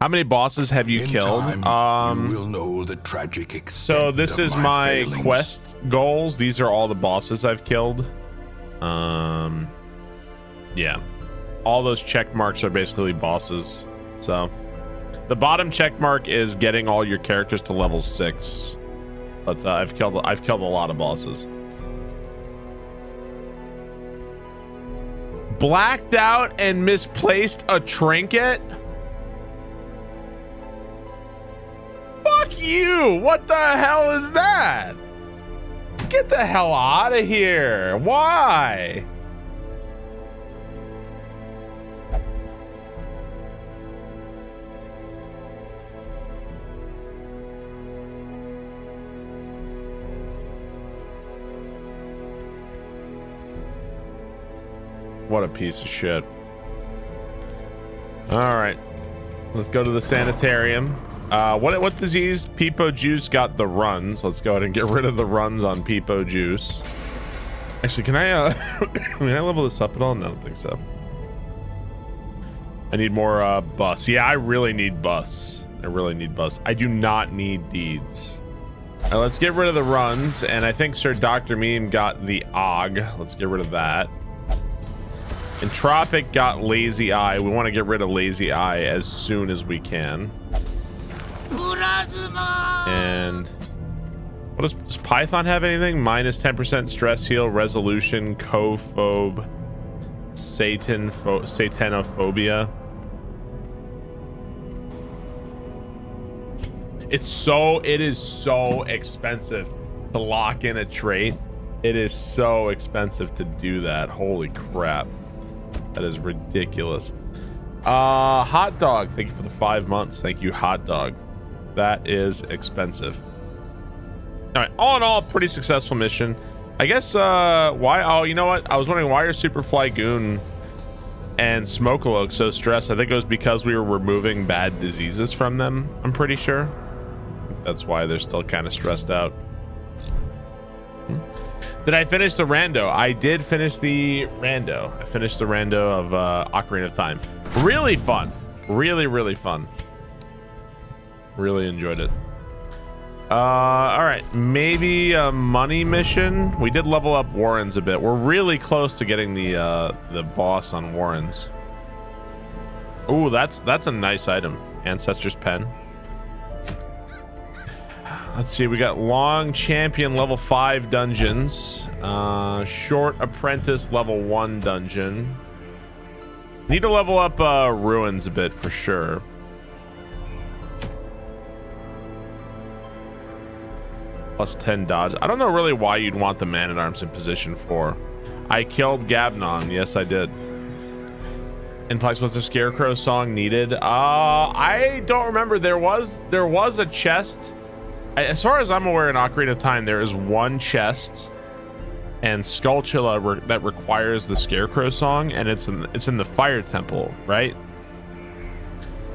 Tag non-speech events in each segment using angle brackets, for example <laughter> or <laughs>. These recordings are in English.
How many bosses have you In killed? time, um, you will know the tragic extent so this is my failings. quest goals. These are all the bosses I've killed. Um, yeah, all those check marks are basically bosses. So the bottom check mark is getting all your characters to level six. But uh, I've killed I've killed a lot of bosses. Blacked out and misplaced a trinket. Fuck you! What the hell is that? Get the hell out of here! Why? What a piece of shit. All right. Let's go to the sanitarium. Uh, what what disease? Peepo Juice got the runs. Let's go ahead and get rid of the runs on Peepo Juice. Actually, can I uh, <coughs> can I level this up at all? No, I don't think so. I need more uh, bus. Yeah, I really need bus. I really need bus. I do not need deeds. Let's get rid of the runs. And I think Sir Dr. Meme got the OG. Let's get rid of that. Entropic got Lazy Eye. We want to get rid of Lazy Eye as soon as we can. And what does, does Python have anything? Minus 10% stress heal, resolution, cophobe, Satan, pho- satanophobia. It's so, it is so expensive to lock in a trait. It is so expensive to do that. Holy crap. That is ridiculous. Uh, hot dog. Thank you for the five months. Thank you, hot dog. That is expensive. All right. All in all, pretty successful mission. I guess. Uh, why? Oh, you know what? I was wondering why are Superfly Goon and Smokeloak so stressed. I think it was because we were removing bad diseases from them. I'm pretty sure. That's why they're still kind of stressed out. Did I finish the rando? I did finish the rando. I finished the rando of uh, Ocarina of Time. Really fun. Really, really fun. Really enjoyed it. Uh, all right, maybe a money mission. We did level up Warrens a bit. We're really close to getting the uh, the boss on Warrens. Ooh, that's that's a nice item. Ancestor's pen. Let's see, we got long champion level 5 dungeons. Uh, short apprentice level 1 dungeon. Need to level up uh, ruins a bit for sure. Plus 10 dodge. I don't know really why you'd want the man at arms in position 4. I killed Gabnon. Yes, I did. And Plex, was the Scarecrow song needed? Uh, I don't remember. There was there was a chest as far as I'm aware, in Ocarina of Time, there is one chest and Skulltula re- that requires the Scarecrow song, and it's in it's in the Fire Temple, right?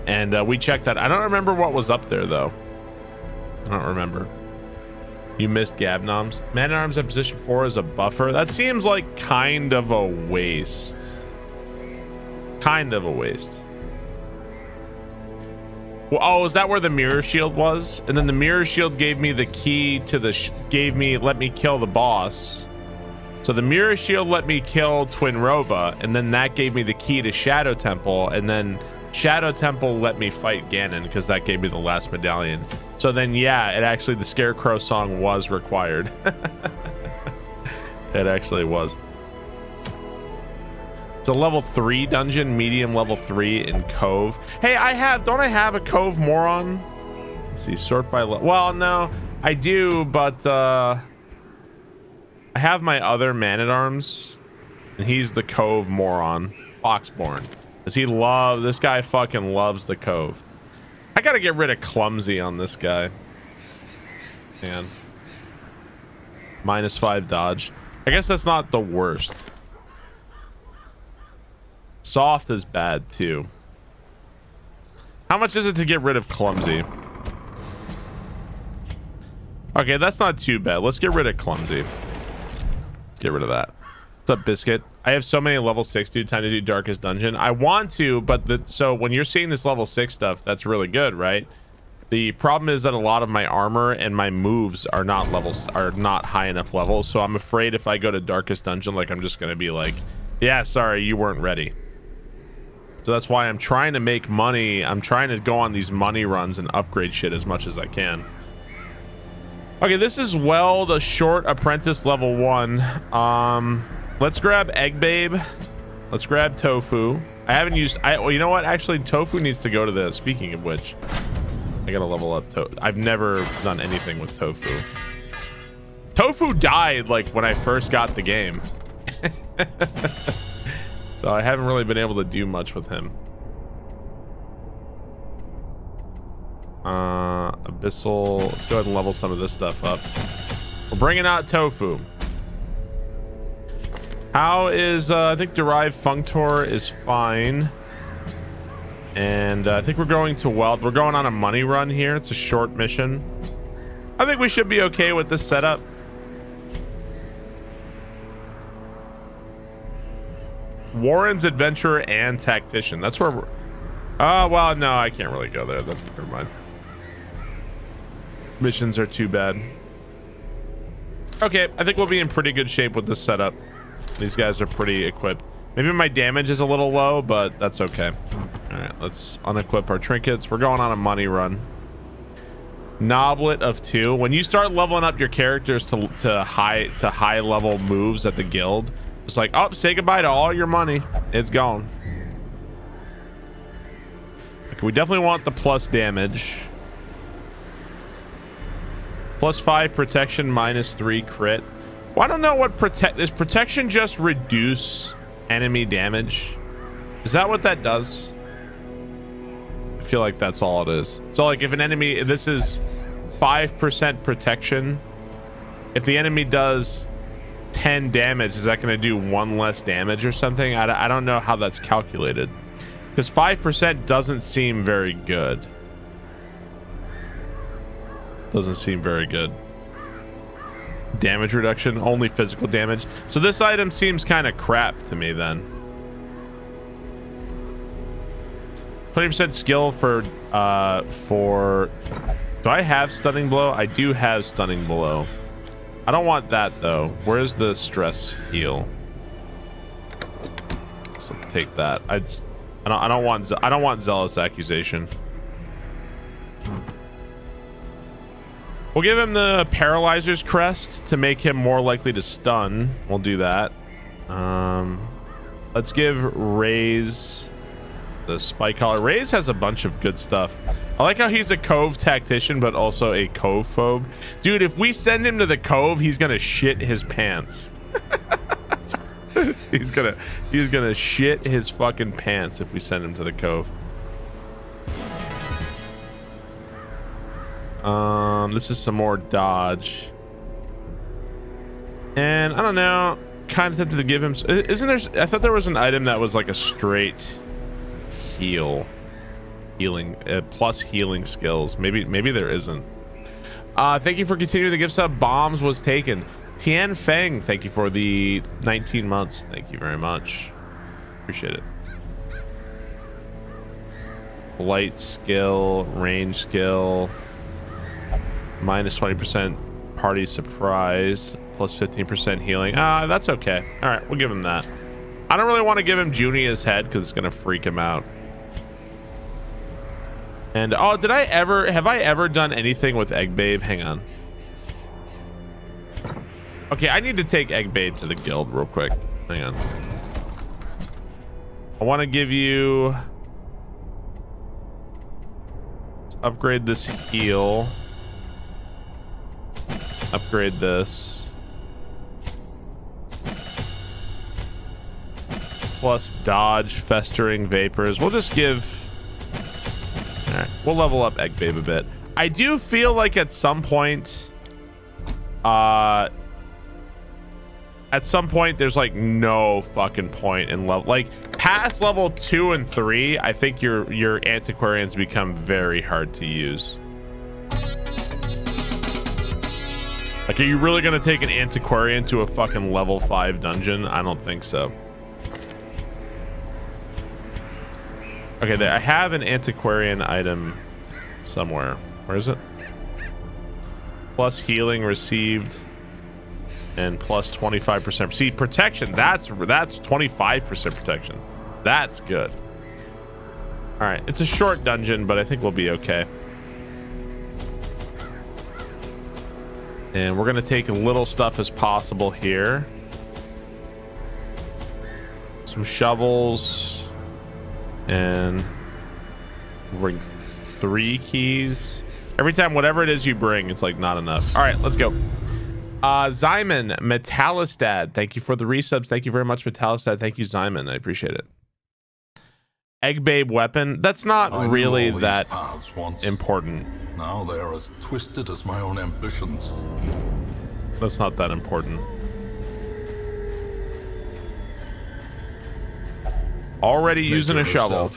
And uh, we checked that. I don't remember what was up there though. I don't remember. You missed Gabnoms. Man at Arms at position four is a buffer. That seems like kind of a waste. Kind of a waste. Well, oh, is that where the mirror shield was? And then the mirror shield gave me the key to the gave me let me kill the boss. So the mirror shield let me kill Twinrova, and then that gave me the key to Shadow Temple, and then Shadow Temple let me fight Ganon because that gave me the last medallion. So then, yeah, it actually the Scarecrow song was required. <laughs> it actually was. It's a level three dungeon, medium level three in Cove. Hey, I have, don't I have a Cove Moron? Let's see, sort by, well, no, I do, but uh, I have my other man at arms, and he's the Cove Moron, Foxborn. Does he love, this guy fucking loves the Cove. I gotta get rid of Clumsy on this guy. Man. Minus five dodge. I guess that's not the worst. Soft is bad too. How much is it to get rid of Clumsy? Okay, that's not too bad. Let's get rid of Clumsy. Get rid of that. What's up, Biscuit? I have so many level 6 dude time to do Darkest Dungeon. I want to, but the so when you're seeing this level 6 stuff, that's really good, right? The problem is that a lot of my armor and my moves are not levels are not high enough levels, so I'm afraid if I go to Darkest Dungeon, like I'm just gonna be like, yeah, sorry, you weren't ready. So that's why I'm trying to make money. I'm trying to go on these money runs and upgrade shit as much as I can. Okay, this is well the short apprentice level one. Um, let's grab Egg Babe. Let's grab Tofu. I haven't used. I well, you know what? Actually, Tofu needs to go to the. Speaking of which, I gotta level up. To I've never done anything with Tofu. Tofu died like when I first got the game. <laughs> so I haven't really been able to do much with him. Uh, Abyssal. Let's go ahead and level some of this stuff up. We're bringing out Tofu. How is, uh, I think Derived Functor is fine. And uh, I think we're going to Weald. We're going on a money run here. It's a short mission. I think we should be okay with this setup. Warren's Adventurer and Tactician. That's where we're... Oh, well, no, I can't really go there. That's, never mind. Missions are too bad. Okay, I think we'll be in pretty good shape with this setup. These guys are pretty equipped. Maybe my damage is a little low, but that's okay. All right, let's unequip our trinkets. We're going on a money run. Noblet of two. When you start leveling up your characters to, to high to high level moves at the guild, it's like, oh, say goodbye to all your money. It's gone. Okay, we definitely want the plus damage. Plus five protection, minus three crit. Well, I don't know what protect. is. protection just reduce enemy damage? Is that what that does? I feel like that's all it is. So like if an enemy, this is 5% protection. If the enemy does 10 damage, is that going to do one less damage or something? I, I don't know how that's calculated. Because 5% doesn't seem very good. Doesn't seem very good. Damage reduction, only physical damage. So this item seems kind of crap to me then. 20% skill for, uh, for... Do I have Stunning Blow? I do have Stunning Blow. I don't want that though. Where's the stress heal? So let's take that. I just, I don't I don't want I don't want zealous accusation. We'll give him the paralyzer's crest to make him more likely to stun. We'll do that. Um, let's give Raze the spike collar. Raze has a bunch of good stuff. I like how he's a cove tactician, but also a cove phobe. Dude, if we send him to the cove, he's gonna shit his pants. <laughs> he's gonna he's gonna shit his fucking pants if we send him to the cove. Um, this is some more dodge. And I don't know, kind of tempted to give him. Isn't there? I thought there was an item that was like a straight heal, healing uh, plus healing skills. Maybe maybe there isn't. Uh, thank you for continuing the gift sub. Bombs was taken. Tian Feng, thank you for the 19 months. Thank you very much. Appreciate it. Light skill, range skill minus 20% party surprise, plus 15% healing. Ah, uh, that's okay. All right, we'll give him that. I don't really want to give him Junia's head because it's going to freak him out. And, oh, did I ever, have I ever done anything with Egg Babe? Hang on. Okay, I need to take Egg Babe to the guild real quick. Hang on. I want to give you... Upgrade this heal upgrade this. Plus dodge festering vapors. We'll just give... Alright, we'll level up Egg Babe a bit. I do feel like at some point... Uh... At some point, there's like no fucking point in level. Like past level two and three, I think your your antiquarians become very hard to use. Like, are you really gonna take an antiquarian to a fucking level five dungeon? I don't think so. Okay, there, I have an antiquarian item somewhere. Where is it? Plus healing received and plus 25% see protection that's that's 25% protection that's good all right it's a short dungeon but i think we'll be okay and we're gonna take little stuff as possible here some shovels and bring three keys every time whatever it is you bring it's like not enough all right let's go uh, Zyman, Metallistad, thank you for the resubs. Thank you very much, Metallistad. Thank you, Zyman. I appreciate it. Egg Babe weapon. That's not I really that these paths once. important. Now they are as twisted as my own ambitions. That's not that important. Already using a shovel.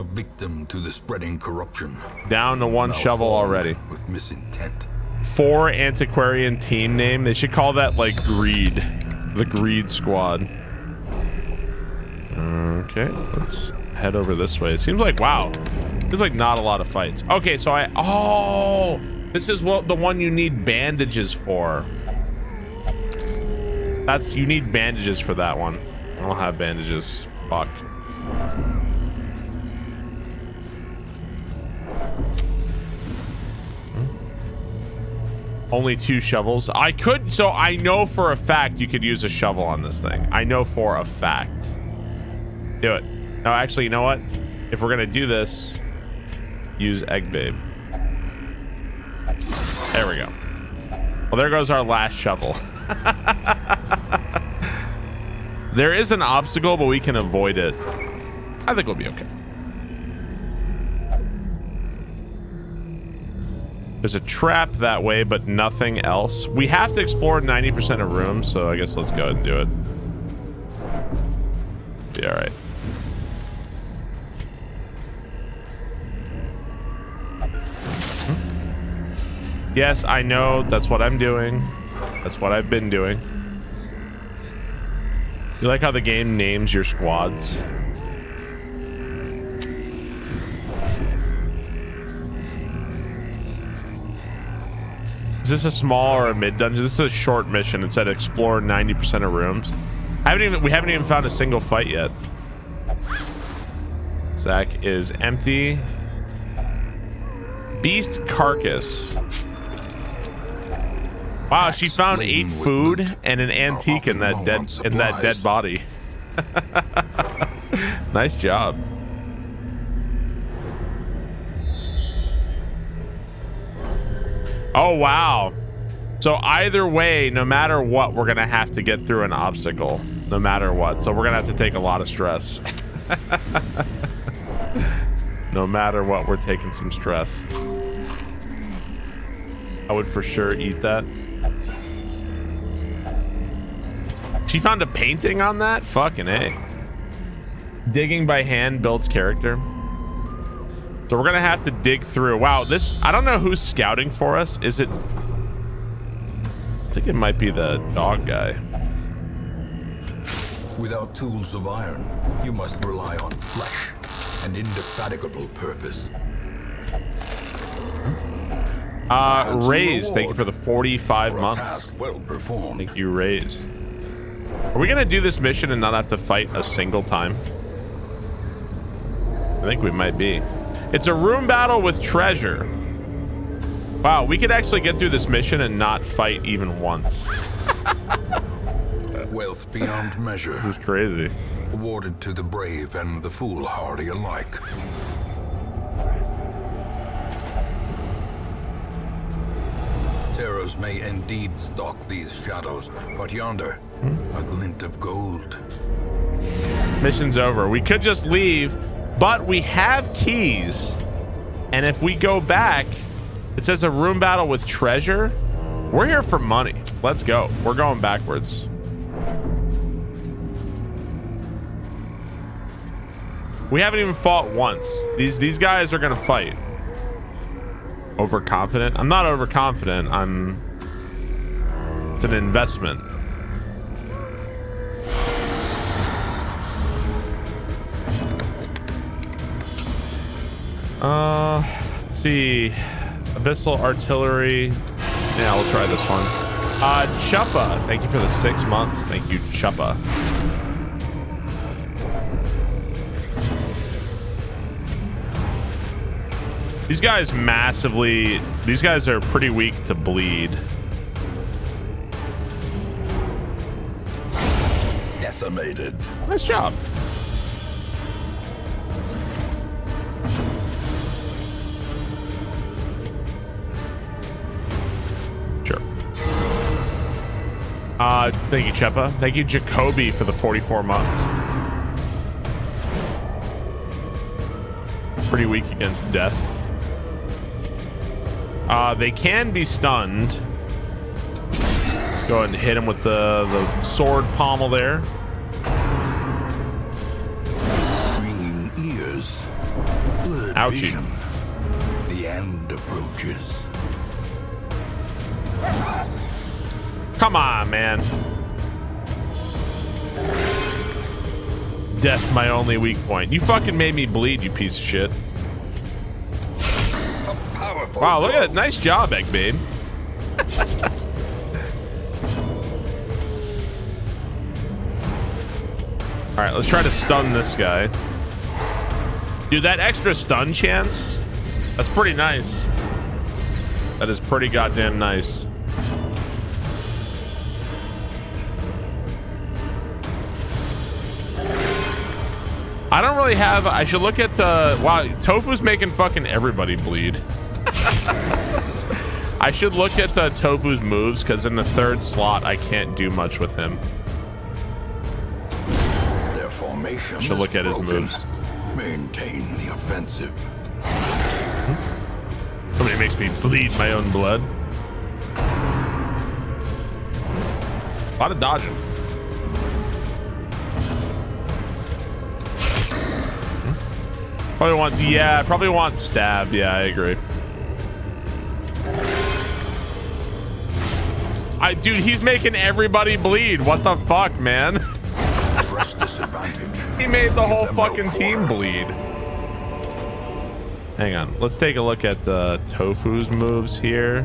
A victim to the spreading corruption. Down to one Now shovel already. With misintent. Four antiquarian team name. They should call that like Greed. The Greed Squad. Okay, let's head over this way. It seems like, wow. Seems like not a lot of fights. Okay, so I, oh, this is what the one you need bandages for. That's, you need bandages for that one. I don't have bandages. Fuck. Only two shovels. I could, so I know for a fact you could use a shovel on this thing. I know for a fact. Do it. No, actually, you know what? If we're gonna do this, use Egg Babe. There we go. Well, there goes our last shovel. <laughs> there is an obstacle, but we can avoid it. I think we'll be okay. There's a trap that way, but nothing else. We have to explore 90% of rooms, so I guess let's go ahead and do it. Be all Yes, I know. That's what I'm doing. That's what I've been doing. You like how the game names your squads? Is this a small or a mid dungeon? This is a short mission. It said explore 90% of rooms. I haven't even we haven't even found a single fight yet. Zach is empty. Beast carcass. Wow, she found eight food loot and an antique in that dead in that dead body. <laughs> nice job. Oh wow. So either way, no matter what, we're gonna have to get through an obstacle. No matter what. So we're gonna have to take a lot of stress. <laughs> no matter what, we're taking some stress. I would for sure eat that. She found a painting on that? Fucking A. Digging by hand builds character. So we're gonna have to dig through. Wow, this I don't know who's scouting for us. Is it I think it might be the dog guy. Without tools of iron, you must rely on flesh and indefatigable purpose. Uh Raise, thank you for the 45 For months. well performed. Thank you, Raise. Are we gonna do this mission and not have to fight a single time? I think we might be. It's a room battle with treasure. Wow, we could actually get through this mission and not fight even once. <laughs> Wealth beyond measure, This is crazy. awarded to the brave and the foolhardy alike. Terrors may indeed stalk these shadows, but yonder, a glint of gold. Mission's over. We could just leave, but we have keys. And if we go back, it says a room battle with treasure. We're here for money. Let's go. We're going backwards. We haven't even fought once. These these guys are gonna fight. Overconfident? I'm not overconfident. I'm It's an investment. Uh, let's see. Abyssal artillery. Yeah, we'll try this one. Uh, Chuppa. Thank you for the six months. Thank you, Chuppa. These guys massively. These guys are pretty weak to bleed. Decimated. Nice job. Sure. Uh, thank you, Chepa. Thank you, Jacoby, for the 44 months. Pretty weak against death. Uh, they can be stunned. Let's go ahead and hit him with the, the sword pommel there. Ringing ears. Blurred Ouchie. vision. The end approaches. Come on, man. Death, my only weak point. You fucking made me bleed, you piece of shit. Powerful Wow, look at that. Nice job, Egg Babe. <laughs> All right, let's try to stun this guy. Dude, that extra stun chance, that's pretty nice. That is pretty goddamn nice. I don't really have. I should look at. Uh, wow, Tofu's making fucking everybody bleed. I should look at uh, Tofu's moves because in the third slot I can't do much with him. Their formation Should look at his moves. Maintain the offensive. Somebody makes me bleed my own blood. A lot of dodging. Probably want, yeah, probably want stab. Yeah, I agree. I, dude, he's making everybody bleed. What the fuck, man? Press this advantage. He made the whole fucking team bleed. Hang on. Let's take a look at uh, Tofu's moves here.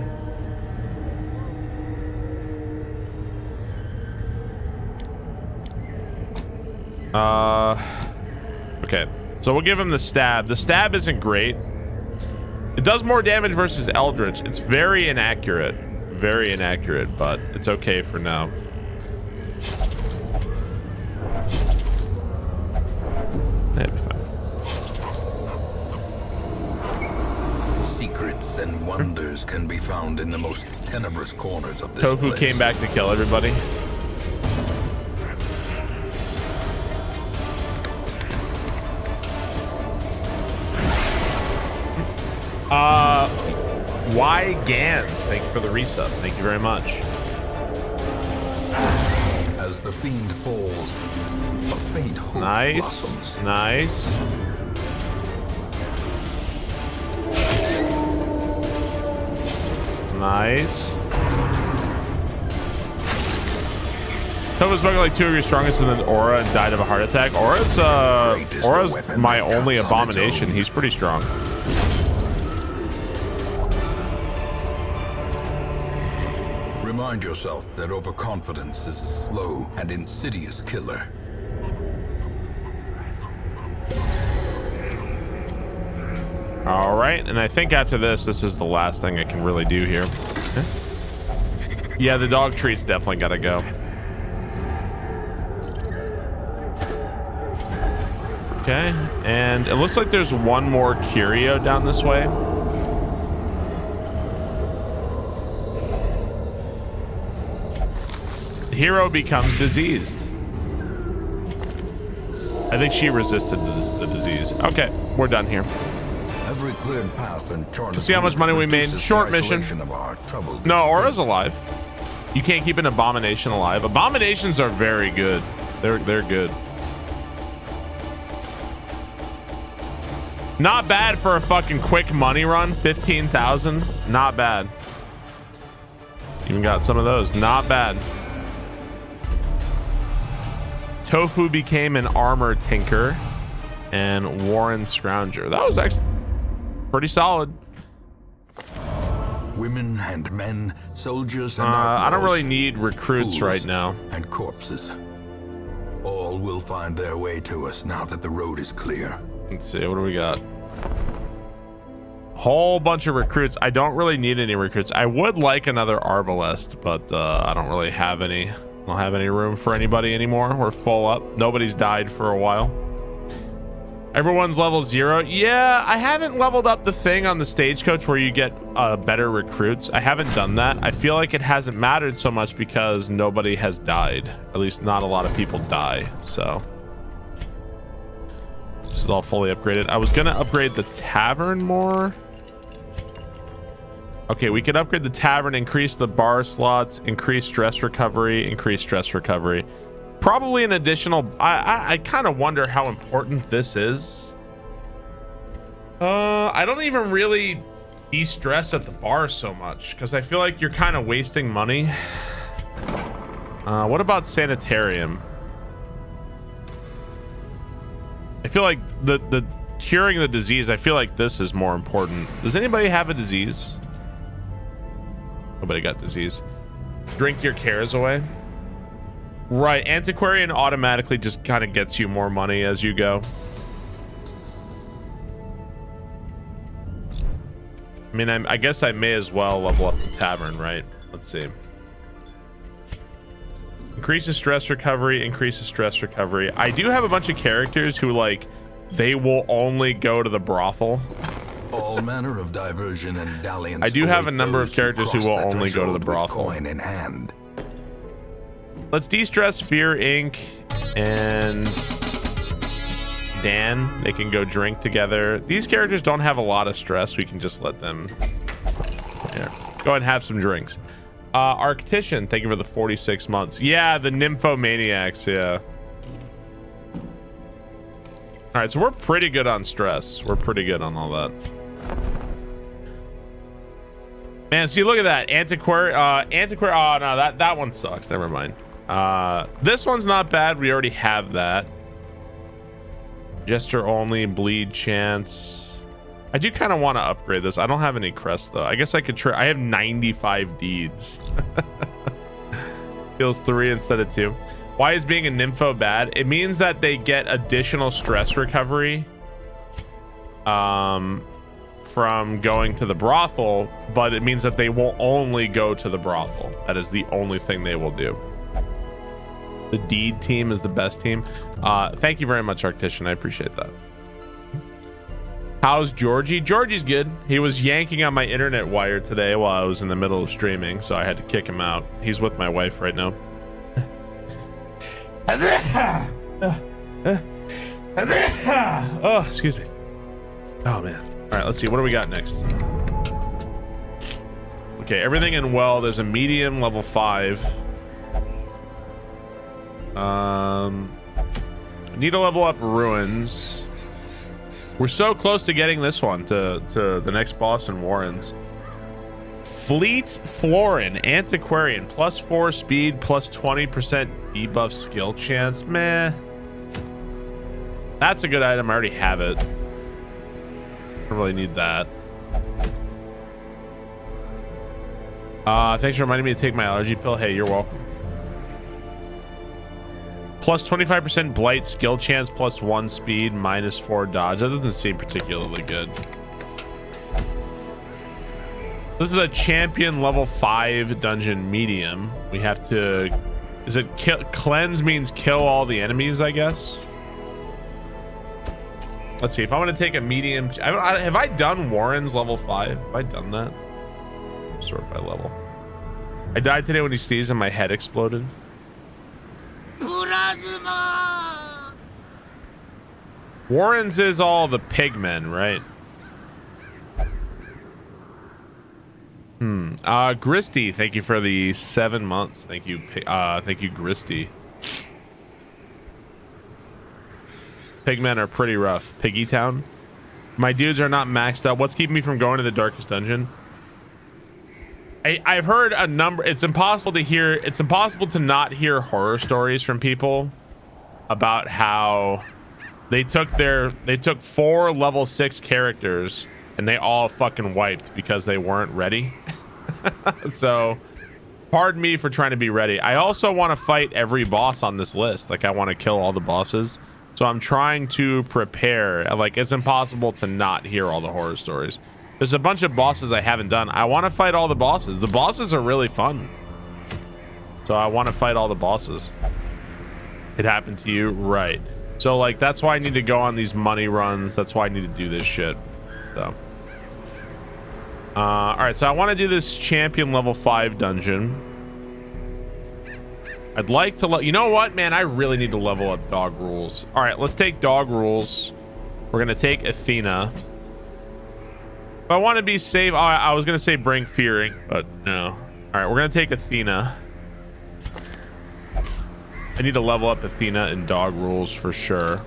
Uh, okay. So we'll give him the stab. The stab isn't great. It does more damage versus Eldritch. It's very inaccurate. Very inaccurate, but it's okay for now. That'd be fine. Secrets and wonders can be found in the most tenebrous corners of this Tofu place. came back to kill everybody. Uh, why Gans? Thank you for the resub. Thank you very much. As the fiend falls, a faint hope Nice, blossoms. nice. Nice. Tofu's spoken like two of your strongest and then Aura and died of a heart attack. Aura's uh Aura's my only abomination. He's pretty strong. Remind yourself that overconfidence is a slow and insidious killer. All right, and I think after this, this is the last thing I can really do here. Yeah, the dog treat's definitely got to go. Okay, and it looks like there's one more curio down this way. Hero becomes diseased. I think she resisted the, the disease. Okay, we're done here. Every cleared path and Let's see how much money we made. Short mission. No, Aura's alive. You can't keep an abomination alive. Abominations are very good. They're they're good. Not bad for a fucking quick money run. Fifteen thousand. Not bad. Even got some of those. Not bad. Tofu became an armor tinker and Warren Scrounger. That was actually pretty solid. Women and men, soldiers and uh, outlaws, I don't really need recruits right now. And corpses. All will find their way to us now that the road is clear. Let's see, what do we got? Whole bunch of recruits. I don't really need any recruits. I would like another Arbalest, but uh, I don't really have any. Don't have any room for anybody anymore. We're full up. Nobody's died for a while. Everyone's level zero. Yeah, I haven't leveled up the thing on the stagecoach where you get uh, better recruits. I haven't done that. I feel like it hasn't mattered so much because nobody has died. At least not a lot of people die. So this is all fully upgraded. I was going to upgrade the tavern more. Okay, we could upgrade the tavern, increase the bar slots, increase stress recovery, increase stress recovery. Probably an additional i i, I kind of wonder how important this is. Uh i don't even really de-stress at the bar so much because i feel like you're kind of wasting money. Uh what about sanitarium? I feel like the the curing the disease i feel like this is more important. Does anybody have a disease nobody got disease drink your cares away Right, antiquarian automatically just kind of gets you more money as you go. I mean, I'm, i guess I may as well level up the tavern, right? Let's see. Increases stress recovery, increases stress recovery. I do have a bunch of characters who, like, they will only go to the brothel. All manner of diversion and dalliance. I do have a number of characters who will only go to the brothel. Coin in hand. Let's de-stress Fear Inc. and Dan. They can go drink together. These characters don't have a lot of stress. We can just let them go and have some drinks. Uh, Arctician, thank you for the 46 months. Yeah, the Nymphomaniacs, yeah. All right, so we're pretty good on stress. We're pretty good on all that. Man, see, look at that. Antiquary, uh, antiquary. Oh, no, that, that one sucks. Never mind. Uh, this one's not bad. We already have that. Jester only, bleed chance. I do kind of want to upgrade this. I don't have any crests though. I guess I could try. I have 95 deeds. <laughs> Feels three instead of two. Why is being a nympho bad? It means that they get additional stress recovery um, from going to the brothel, but it means that they will only go to the brothel. That is the only thing they will do the deed team is the best team. Uh, thank you very much, Arctician. I appreciate that. How's Georgie? Georgie's good. He was yanking on my internet wire today while I was in the middle of streaming, so I had to kick him out. He's with my wife right now. <laughs> oh, excuse me. Oh, man. All right, let's see. What do we got next? Okay, everything in well. There's a medium level five. Um, need to level up ruins. We're so close to getting this one to, to the next boss in Warrens. Fleet Florin, Antiquarian, plus four speed, plus 20% debuff skill chance. Meh. That's a good item. I already have it. Really need that. Uh, thanks for reminding me to take my allergy pill. Hey, you're welcome. Plus 25% blight, skill chance, plus one speed, minus four dodge. That doesn't seem particularly good. This is a champion level five dungeon medium. We have to, is it kill, cleanse means kill all the enemies, I guess. Let's see if I want to take a medium. I, I, have I done Warren's level five? Have I done that? Sort by level. I died today when he sneezed and my head exploded. Warren's is all the pigmen, right? Hmm. Uh, Gristy, thank you for the seven months. Thank you. Uh, thank you, Gristy. Pigmen are pretty rough. Piggy Town. My dudes are not maxed out. What's keeping me from going to the darkest dungeon? I, I've heard a number. It's impossible to hear. It's impossible to not hear horror stories from people about how they took their they took four level six characters and they all fucking wiped because they weren't ready. <laughs> so, pardon me for trying to be ready. I also want to fight every boss on this list. Like I want to kill all the bosses. So I'm trying to prepare. Like it's impossible to not hear all the horror stories. There's a bunch of bosses I haven't done. I want to fight all the bosses. The bosses are really fun. So I want to fight all the bosses. It happened to you? Right. So like that's why I need to go on these money runs. That's why I need to do this shit. So. Uh, all right, so I want to do this champion level 5 dungeon. I'd like to... let You know what, man? I really need to level up dog rules. All right, let's take dog rules. We're going to take Athena. I want to be safe, I, I was going to say bring fearing, but no. All right, we're going to take Athena. I need to level up Athena and dog rules for sure.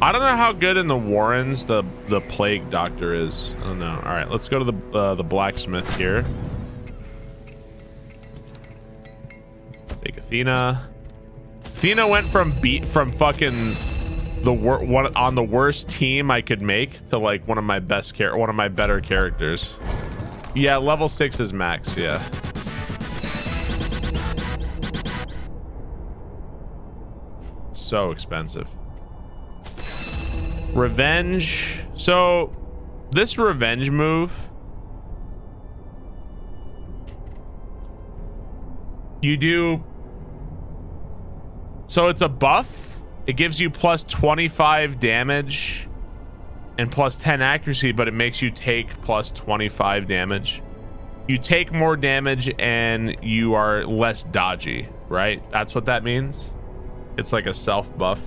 I don't know how good in the Warrens the the plague doctor is. Don't know. All right, let's go to the uh, the blacksmith here. Take Athena. Athena went from beat from fucking the wor- one on the worst team I could make to like one of my best care one of my better characters. Yeah, level six is max. Yeah. So expensive. Revenge. So this revenge move. You do. So it's a buff it gives you plus 25 damage and plus 10 accuracy, but it makes you take plus 25 damage. You take more damage and you are less dodgy, right? That's what that means. It's like a self buff.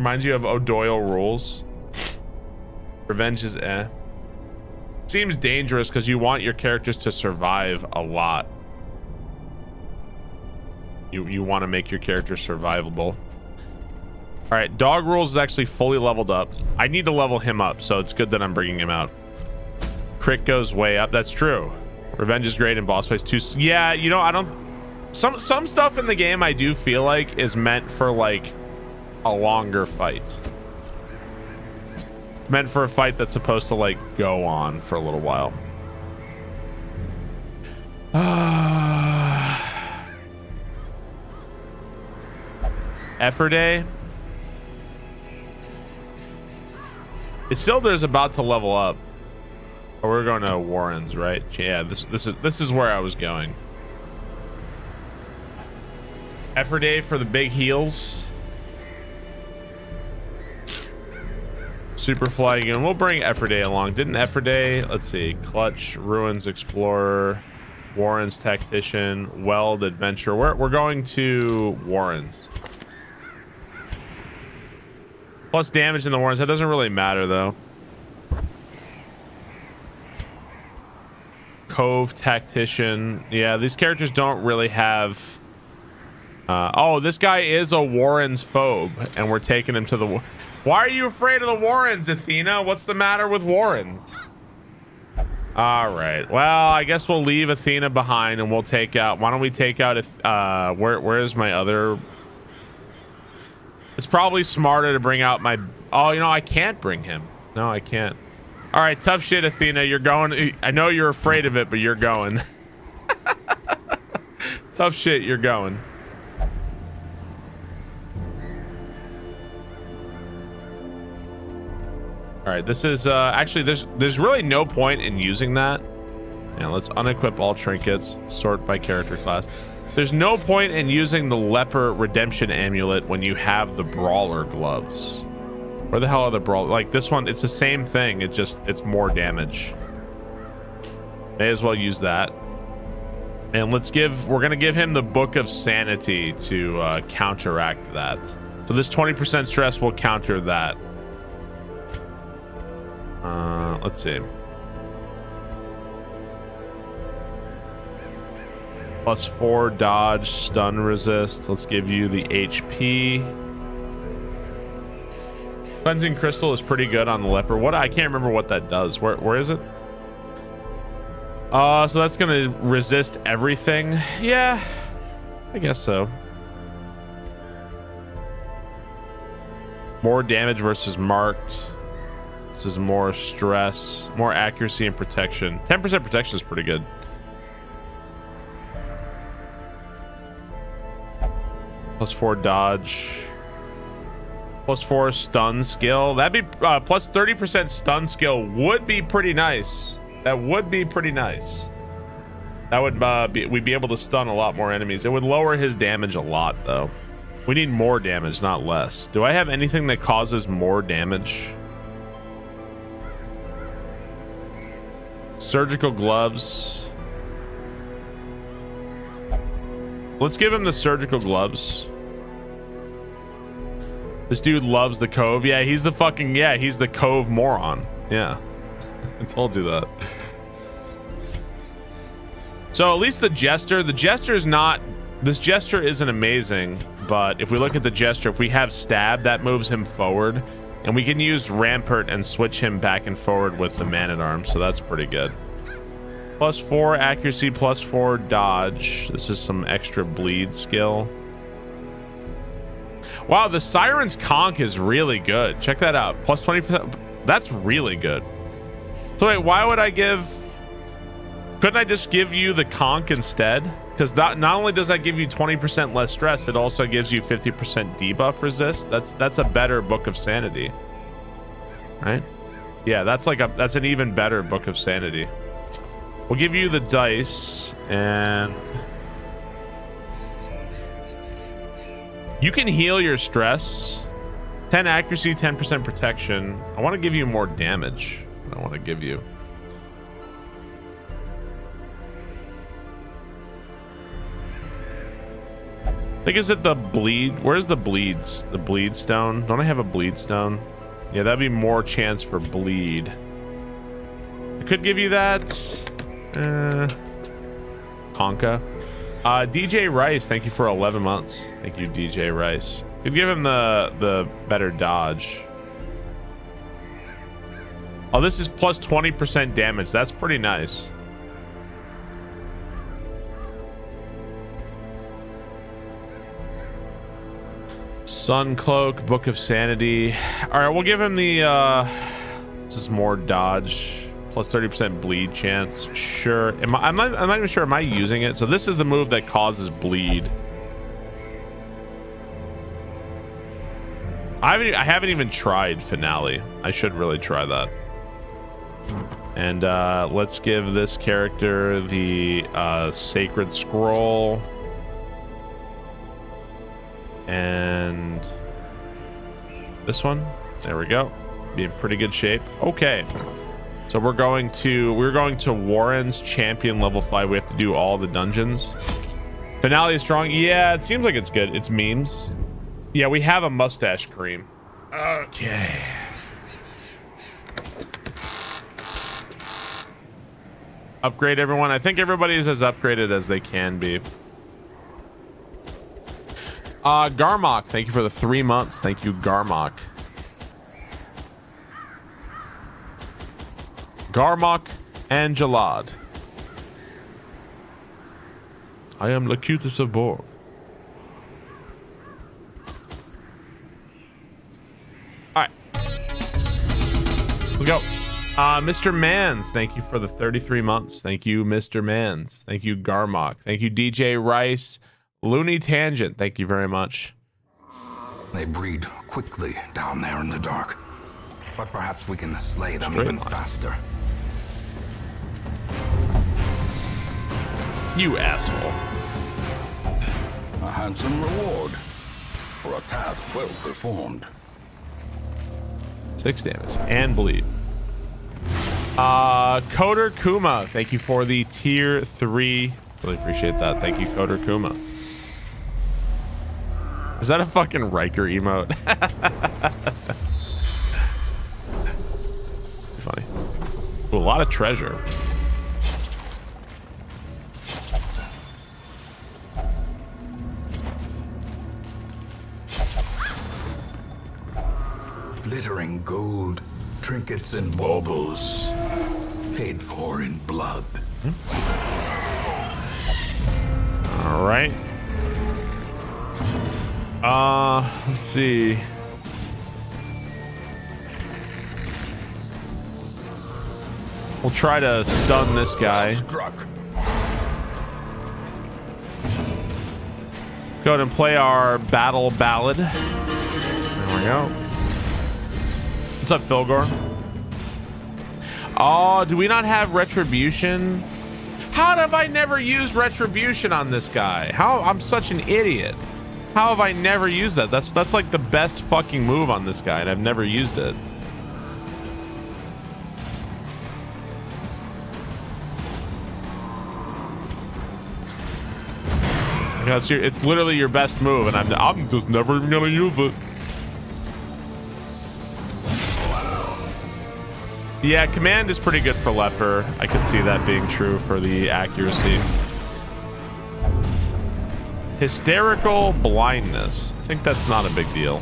Reminds you of O'Doyle rules. Revenge is eh. Seems dangerous because you want your characters to survive a lot. You, you want to make your character survivable. All right, Dog Rules is actually fully leveled up. I need to level him up, so it's good that I'm bringing him out. Crit goes way up. That's true. Revenge is great in boss fights too. Yeah, you know, I don't... Some, some stuff in the game I do feel like is meant for, like, a longer fight. Meant for a fight that's supposed to, like, go on for a little while. <sighs> Efforde. Isildur's about to level up. Oh, we're going to Warren's, right? Yeah, this this is this is where I was going. Efforde for the big heals. Super flying and we'll bring Efforde along. Didn't Efforde, let's see, Clutch, Ruins Explorer, Warren's Tactician, Weald Adventure. We're, we're going to Warren's. Plus damage in the warrens. That doesn't really matter, though. Cove Tactician. Yeah, these characters don't really have... Uh, oh, this guy is a Warren's phobe, and we're taking him to the... Why are you afraid of the Warrens, Athena? What's the matter with Warrens? All right. Well, I guess we'll leave Athena behind, and we'll take out... Why don't we take out... Uh, where Where is my other it's probably smarter to bring out my... Oh, you know, I can't bring him. No, I can't. All right, tough shit, Athena. You're going... I know you're afraid of it, but you're going. <laughs> tough shit, you're going. All right, this is uh, actually there's there's really no point in using that. Yeah, let's unequip all trinkets, sort by character class. There's no point in using the leper redemption amulet when you have the brawler gloves. Where the hell are the brawl? Like this one, it's the same thing. It just it's more damage. May as well use that. And let's give we're gonna give him the book of sanity to uh, counteract that. So this 20% stress will counter that. Uh, let's see. Plus four dodge, stun resist. Let's give you the HP. Cleansing crystal is pretty good on the leper. What I can't remember what that does. Where where is it? Uh, so that's gonna resist everything. Yeah, I guess so. More damage versus marked. Is more stress, more accuracy and protection. 10% protection is pretty good. Plus four dodge. Plus four stun skill. That'd be uh, plus 30% stun skill would be pretty nice. That would be pretty nice. That would uh, be, we'd be able to stun a lot more enemies. It would lower his damage a lot though. We need more damage, not less. Do I have anything that causes more damage? Surgical gloves. Let's give him the surgical gloves. This dude loves the cove. Yeah, he's the fucking yeah, he's the cove moron. Yeah. <laughs> I told you that. So at least the jester, the jester is not this gesture isn't amazing, but if we look at the gesture, if we have stab, that moves him forward. And we can use Rampart and switch him back and forward with the man-at-arms, so that's pretty good. Plus four accuracy, plus four dodge. This is some extra bleed skill. Wow, the Siren's Conch is really good. Check that out. Plus 20%. That's really good. So wait, why would I give... Couldn't I just give you the Conch instead? Because not, not only does that give you 20% less stress, it also gives you 50% debuff resist. That's that's a better Book of Sanity, right? Yeah, that's like a that's an even better Book of Sanity. We'll give you the dice and you can heal your stress. 10 accuracy, 10% protection. I want to give you more damage. I want to give you. Think is it the bleed? Where's the bleeds? The bleed stone? Don't I have a bleed stone? Yeah, that'd be more chance for bleed. I could give you that. Uh, Conka. Uh, DJ Rice, thank you for 11 months. Thank you, DJ Rice. Could give him the the better dodge. Oh, this is plus 20% damage. That's pretty nice. Sun Cloak, Book of Sanity. All right, we'll give him the, uh, this is more dodge, plus 30% bleed chance. Sure. Am I, I'm not, I'm not even sure. Am I using it? So this is the move that causes bleed. I haven't, I haven't even tried Finale. I should really try that. And uh, let's give this character the uh, Sacred Scroll and this one there we go. Be in pretty good shape. Okay. So we're going to we're going to warren's champion level five. We have to do all the dungeons. Finale is strong. Yeah it seems like it's good. It's memes. Yeah we have a mustache cream. Okay. Upgrade everyone. I think everybody is as upgraded as they can be uh, Garmok, thank you for the three months. Thank you, Garmok. Garmok and Jalad. I am Locutus of Borg. Alright. Let's go. Uh, Mr. Mans, thank you for the 33 months. Thank you, Mr. Mans. Thank you, Garmok. Thank you, DJ Rice. Looney Tangent, thank you very much. They breed quickly down there in the dark. But perhaps we can slay them Straight even line. faster. You asshole. A handsome reward for a task well performed. Six damage and bleed. Uh, Coder Kuma, thank you for the tier three. Really appreciate that. Thank you, Coder Kuma. Is that a fucking Riker emote? <laughs> Funny. Ooh, a lot of treasure. glittering gold, trinkets and baubles, paid for in blood. Hmm? All right. Uh, let's see. We'll try to stun this guy. Go ahead and play our battle ballad. There we go. What's up, Philgore? Oh, do we not have retribution? How have I never used retribution on this guy? How I'm such an idiot. How have I never used that? That's that's like the best fucking move on this guy, and I've never used it. Yeah, it's, your, it's literally your best move, and I'm, I'm just never even gonna use it. Yeah, command is pretty good for leper. I could see that being true for the accuracy. Hysterical blindness. I think that's not a big deal.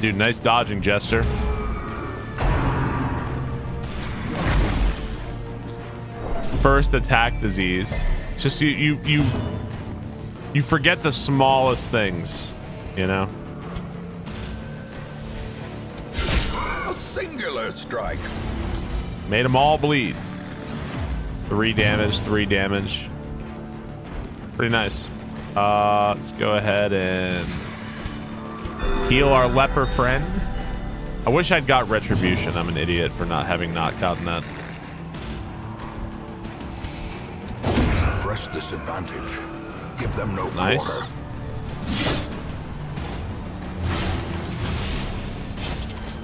Dude, nice dodging, Jester. First attack disease. Just you, you, you, you forget the smallest things, you know? A singular strike. Made them all bleed. Three damage, three damage. Pretty nice. Uh, let's go ahead and heal our leper friend. I wish I'd got retribution. I'm an idiot for not having not gotten that. Press this advantage. Give them no Nice. quarter.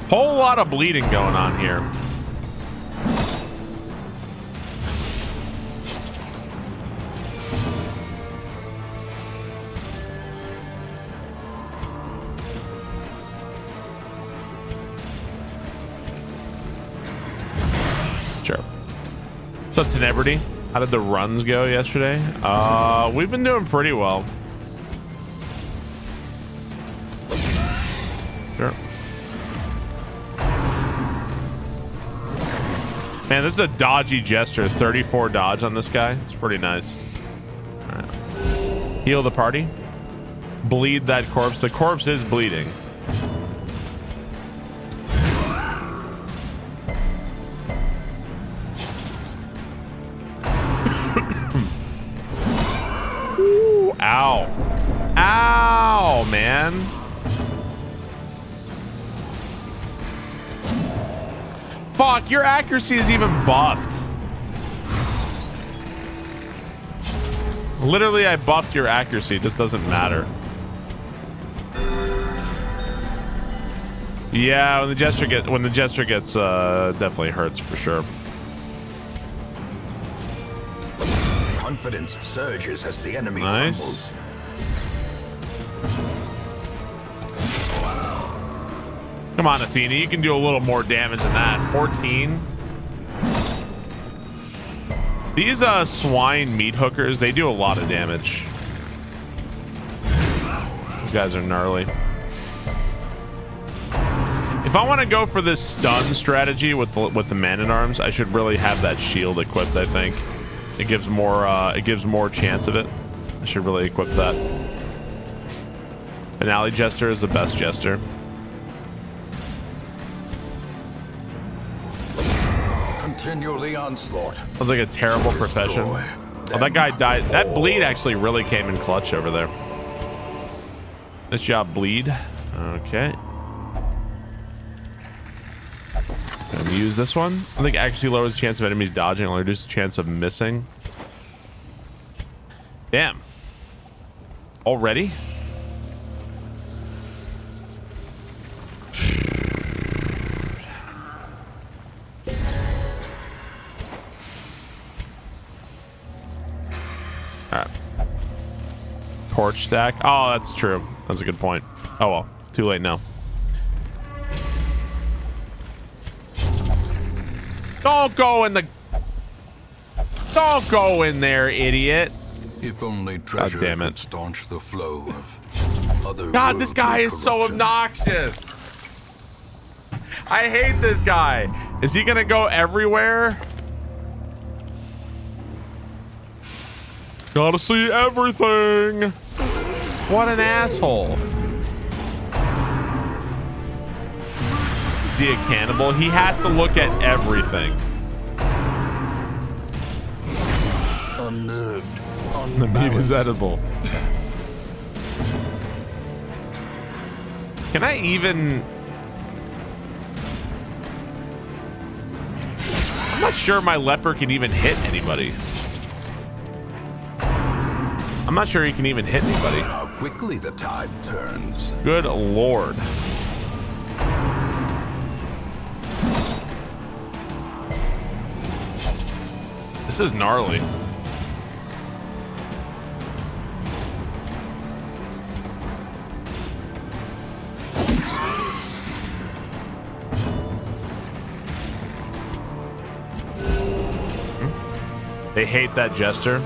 Whole lot of bleeding going on here. Tenebrity? How did the runs go yesterday? Uh, we've been doing pretty well. Sure. Man, this is a dodgy gesture. 34 dodge on this guy. It's pretty nice. Heal the party. Bleed that corpse. The corpse is bleeding. Man. Fuck, your accuracy is even buffed. Literally, I buffed your accuracy. It just doesn't matter. Yeah, when the gesture get when the gesture gets uh definitely hurts for sure. Confidence surges as the enemy Nice. crumbles. Come on, Athena, you can do a little more damage than that. 14. These uh swine meat hookers, they do a lot of damage. These guys are gnarly. If I want to go for this stun strategy with the, with the man at arms, I should really have that shield equipped. I think it gives more uh, it gives more chance of it. I should really equip that. Finale Jester is the best Jester. Continue the onslaught. Sounds like a terrible profession. Oh, that guy died. That bleed actually really came in clutch over there. Nice job, bleed. Okay. Gonna use this one. I think actually lowers the chance of enemies dodging and reduces the chance of missing. Damn. Already? Torch stack. Oh, that's true. That's a good point. Oh well. Too late now. Don't go in the... Don't go in there, idiot. If only treasure damn it. could staunch the flow of other God, this guy is so obnoxious. I hate this guy. Is he gonna go everywhere? Gotta see everything. What an asshole. Is he a cannibal? He has to look at everything. Unnerved, The meat is edible. Can I even... I'm not sure my leper can even hit anybody. I'm not sure he can even hit anybody. How quickly the tide turns. Good lord. This is gnarly. Hmm? They hate that jester.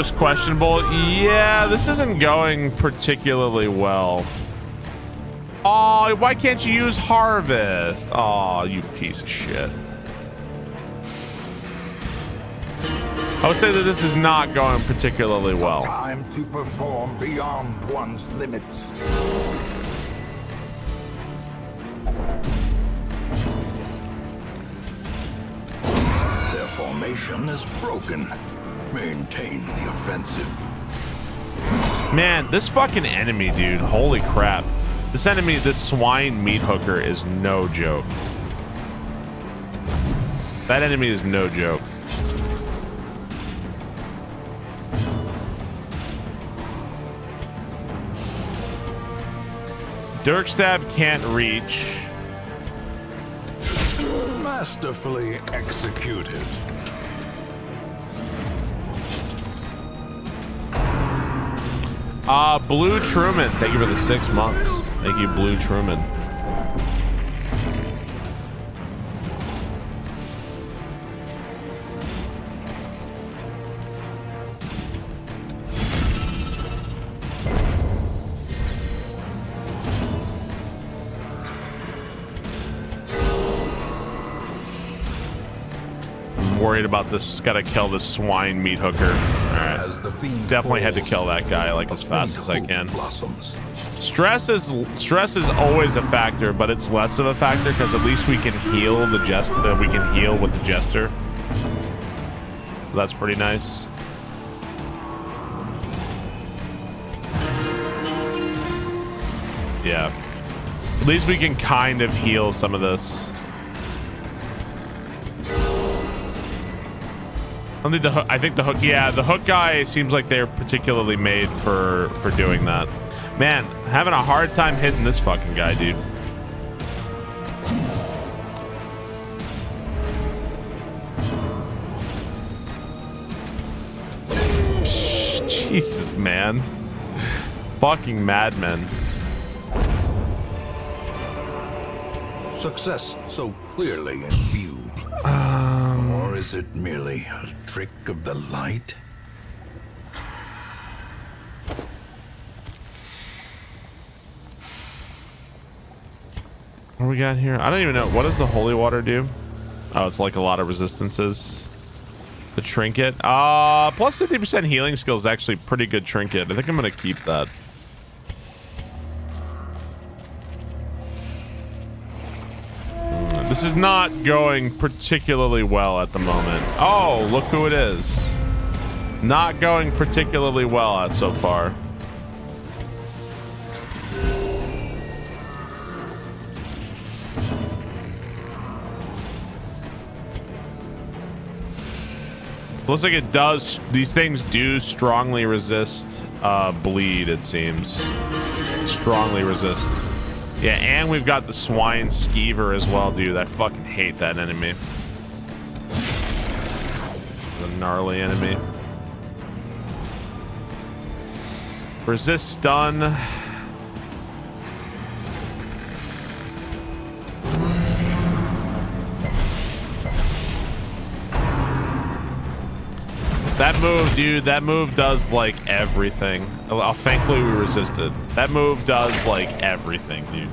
Looks questionable. Yeah, this isn't going particularly well. Oh, why can't you use harvest? Oh, you piece of shit. I would say that this is not going particularly well. Time to perform beyond one's limits. Their formation is broken. Maintain the offensive. Man, this fucking enemy, dude. Holy crap. This enemy, this swine meat hooker is no joke. That enemy is no joke. Dirk stab can't reach. Masterfully executed. Uh, Blue Truman. Thank you for the six months. Thank you, Blue Truman. I'm worried about this. Gotta kill this swine meat hooker. As the fiend Definitely had to kill that guy like as fast as I can. Blossoms. Stress is stress is always a factor, but it's less of a factor because at least we can heal the jester. Uh, we can heal with the jester. That's pretty nice. Yeah. At least we can kind of heal some of this. I think the hook. I think the hook. Yeah, the hook guy seems like they're particularly made for for doing that. Man, having a hard time hitting this fucking guy, dude. <laughs> Jesus, man. Fucking madmen. Success so clearly in view. Is it merely a trick of the light? What we got here? I don't even know. What does the holy water do? Oh, it's like a lot of resistances. The trinket. Uh, plus 50% healing skill is actually pretty good trinket. I think I'm going to keep that. This is not going particularly well at the moment. Oh, look who it is. Not going particularly well at so far. Looks like it does. These things do strongly resist uh, bleed. It seems strongly resist. Yeah, and we've got the swine Skiver as well, dude. I fucking hate that enemy. The gnarly enemy. Resist stun. That move, dude, that move does like everything. Oh, oh, thankfully we resisted. That move does like everything, dude.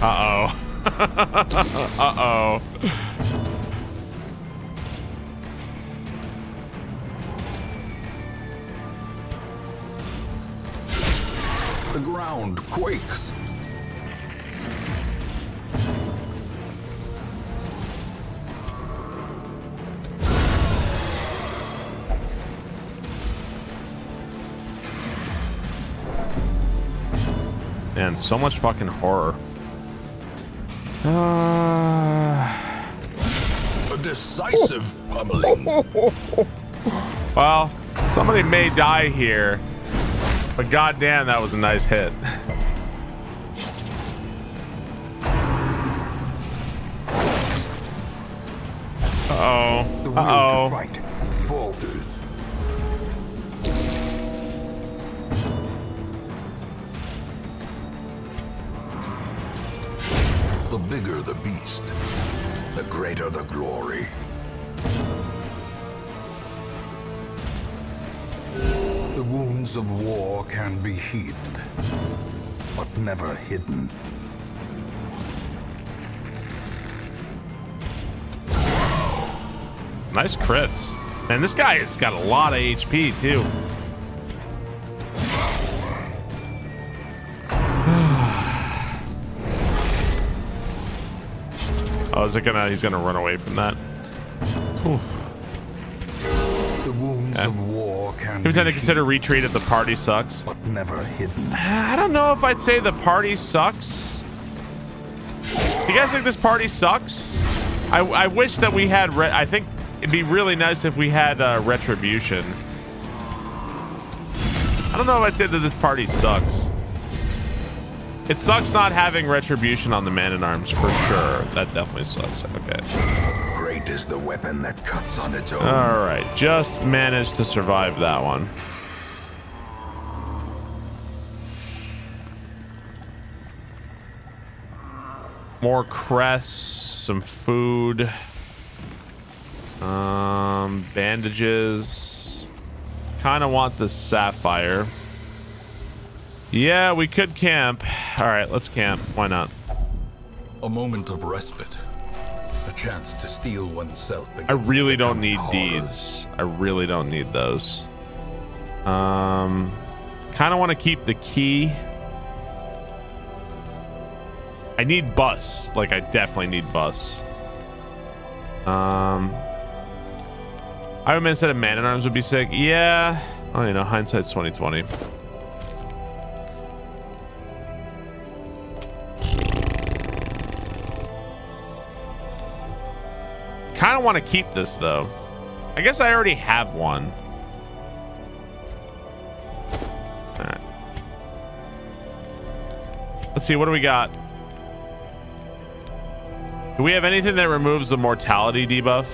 Uh-oh. <laughs> Uh-oh. Ground quakes. Man, so much fucking horror. Uh... A decisive pummeling. Well, somebody may die here, but goddamn, that was a nice hit. <laughs> healed, but never hidden. Nice crits. Man, this guy has got a lot of HP too. <sighs> oh, is it gonna? He's gonna run away from that. Whew. The wounds Yeah. of war can Every time to consider retreat if the party sucks. but never hidden. I don't know if I'd say the party sucks. Do You guys think this party sucks? I, I wish that we had. Re- I think it'd be really nice if we had uh, retribution. I don't know if I'd say that this party sucks. It sucks not having retribution on the man in arms for sure. That definitely sucks. Okay. Great is the weapon that cuts on its own. All right. Just managed to survive that one. More cress, some food, um, bandages. Kind of want the sapphire. Yeah, we could camp. All right, let's camp. Why not? A moment of respite. A chance to steel oneself I really don't need deeds. I really don't need those. Um, kind of want to keep the key. I need bus. Like I definitely need bus. Um, Iron Man instead of Man in Arms would be sick. Yeah. Oh, you know, hindsight's twenty twenty. Kind of want to keep this though. I guess I already have one. All right. Let's see. What do we got? Do we have anything that removes the mortality debuff?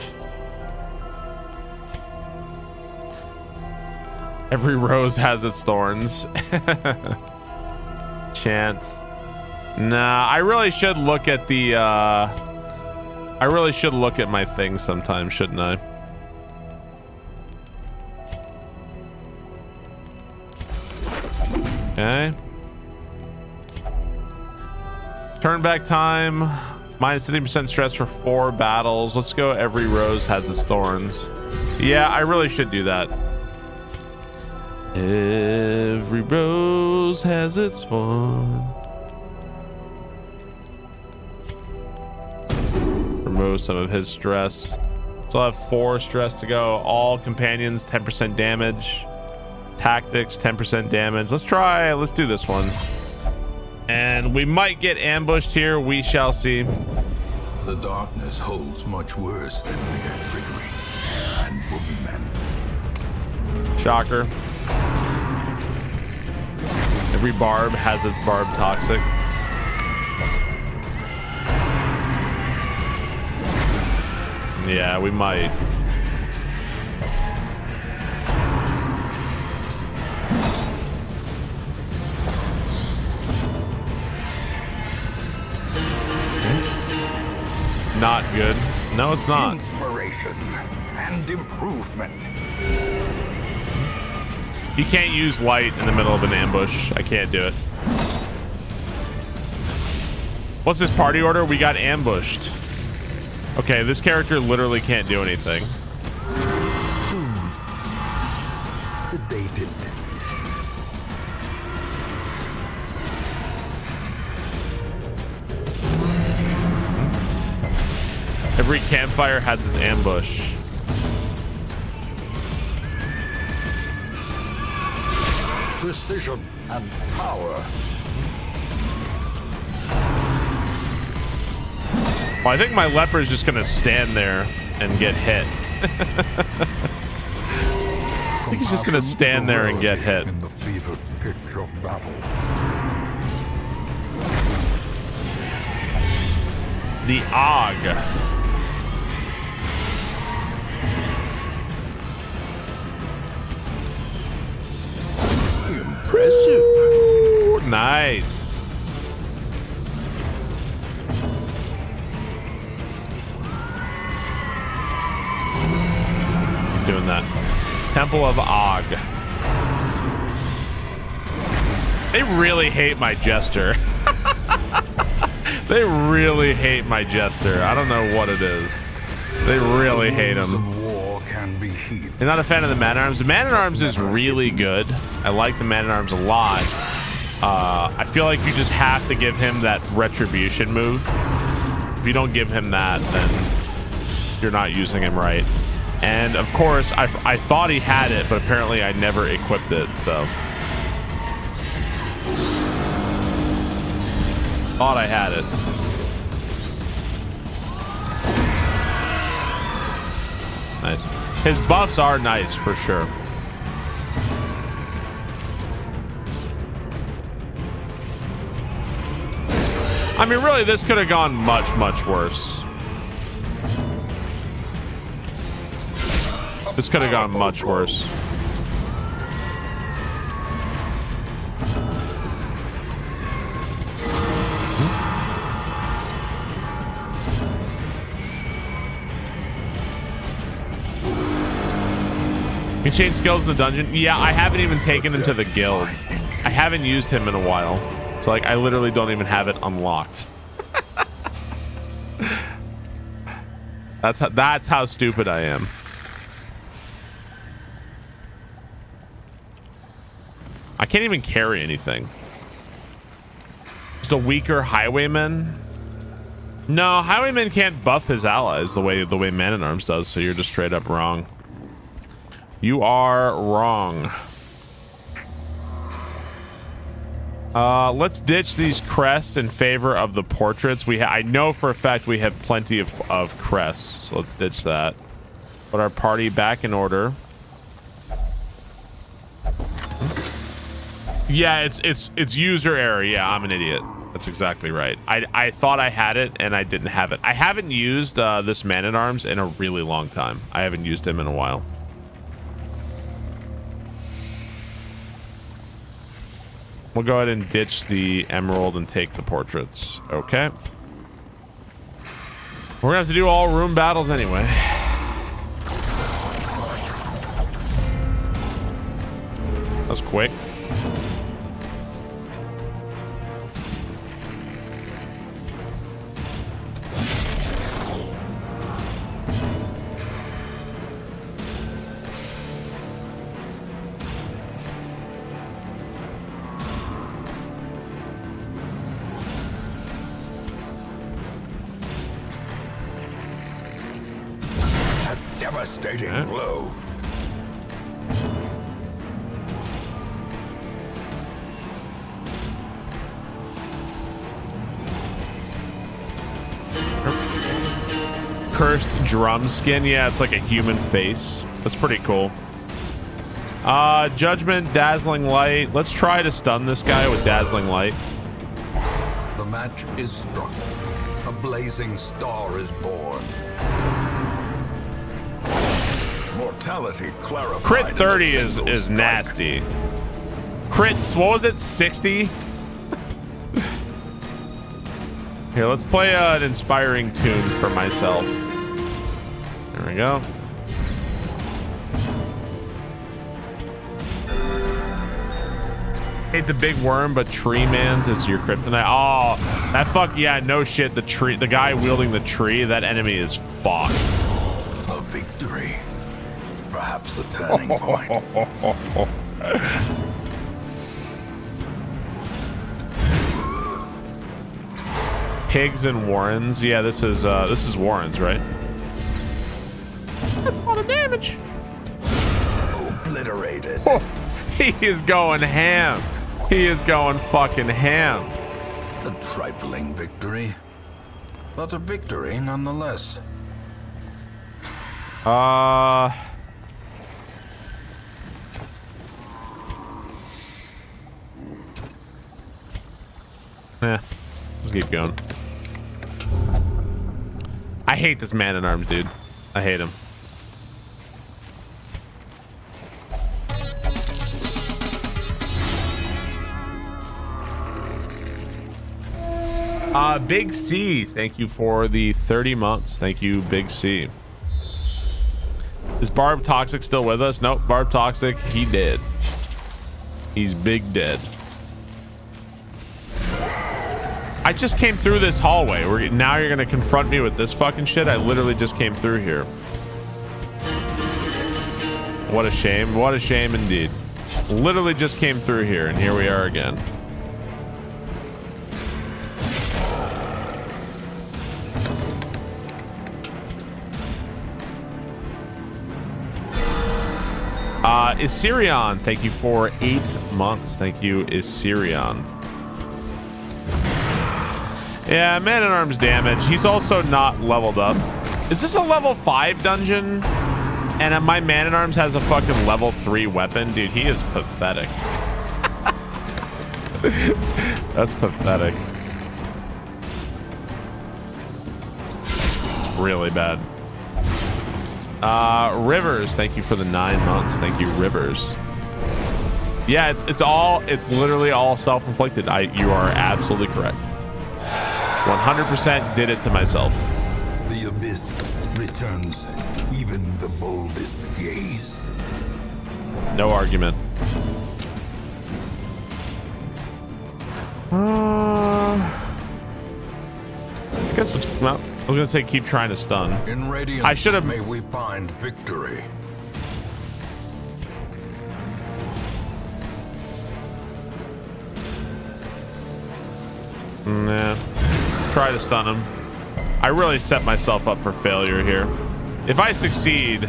Every rose has its thorns. <laughs> Chant. Nah, I really should look at the uh I really should look at my things sometimes, shouldn't I? Okay. Turn back time. Minus 50% stress for four battles. Let's go. Every rose has its thorns. Yeah, I really should do that. Every rose has its thorn. Remove some of his stress. So I'll have four stress to go. All companions, 10% damage. Tactics, 10% damage. Let's try, let's do this one. And we might get ambushed here. We shall see. The darkness holds much worse than mere trickery and boogeymen. Shocker. Every barb has its barb toxic. Yeah, we might. Not good. No, it's not. Inspiration and improvement. You can't use light in the middle of an ambush. I can't do it. What's this party order? We got ambushed. Okay, this character literally can't do anything. Sedated. Every campfire has its ambush. Precision and power. Well, I think my leper is just going to stand there and get hit. <laughs> I think he's just going to stand there and get hit. In the fevered pitch of battle. The Og. Impressive. Ooh, nice. That. Temple of Og. They really hate my jester. <laughs> they really hate my jester. I don't know what it is. They really hate him. Of war can be healed. I'm not a fan of the Man at Arms. The Man at Arms is really good. I like the Man at Arms a lot. Uh, I feel like you just have to give him that retribution move. If you don't give him that, then you're not using him right. And of course, I, I thought he had it, but apparently I never equipped it. So thought I had it. Nice. His buffs are nice for sure. I mean, really, this could have gone much, much worse. This could have gone much worse. You change skills in the dungeon? Yeah, I haven't even taken him to the guild. I haven't used him in a while. So, like, I literally don't even have it unlocked. <laughs> that's, how, that's how stupid I am. Can't even carry anything. Just a weaker highwayman? No, highwayman can't buff his allies the way the way Man at Arms does, so you're just straight up wrong. You are wrong. Uh, let's ditch these crests in favor of the portraits. We I know for a fact we have plenty of, of crests, so let's ditch that. Put our party back in order. Yeah, it's it's it's user error. Yeah, I'm an idiot. That's exactly right. I, I thought I had it and I didn't have it. I haven't used uh, this man at arms in a really long time. I haven't used him in a while. We'll go ahead and ditch the emerald and take the portraits. Okay. We're gonna have to do all room battles anyway. That's quick. Drum skin. Yeah, it's like a human face. That's pretty cool. Uh, Judgment, Dazzling Light. Let's try to stun this guy with Dazzling Light. The match is struck. A blazing star is born. Mortality clarified. Crit 30 is is strike. nasty. Crits, what was it? 60? <laughs> Here, let's play uh, an inspiring tune for myself. We go. Hate the big worm, but tree man's is your kryptonite. Oh, that fuck yeah, no shit. The tree, the guy wielding the tree, that enemy is fucked. A victory, perhaps the turning point. <laughs> Pigs and Warrens. Yeah, this is uh this is Warrens, right? That's a lot of damage. Obliterated. Oh, he is going ham. He is going fucking ham. A trifling victory, but a victory nonetheless. Uh. Yeah, let's keep going. I hate this man in arms, dude. I hate him. Uh, Big C, thank you for the 30 months. Thank you, Big C. Is Barb Toxic still with us? Nope, Barb Toxic, he dead. He's big dead. I just came through this hallway. We're, now you're gonna confront me with this fucking shit? I literally just came through here. What a shame. What a shame indeed. Literally just came through here, and here we are again. Isirion, thank you for eight months. Thank you, Isirion. Yeah, man at arms damage. He's also not leveled up. Is this a level five dungeon? And uh, my man at arms has a fucking level three weapon? Dude, he is pathetic. <laughs> That's pathetic. Really bad. Uh, Rivers, thank you for the nine months. Thank you, Rivers. Yeah, it's it's all it's literally all self-inflicted. I you are absolutely correct. 100% did it to myself. The abyss returns even the boldest gaze. No argument. Uh, I guess well, I was gonna say keep trying to stun. In radiance, I should have. May we find victory. Nah. Try to stun him. I really set myself up for failure here. If I succeed,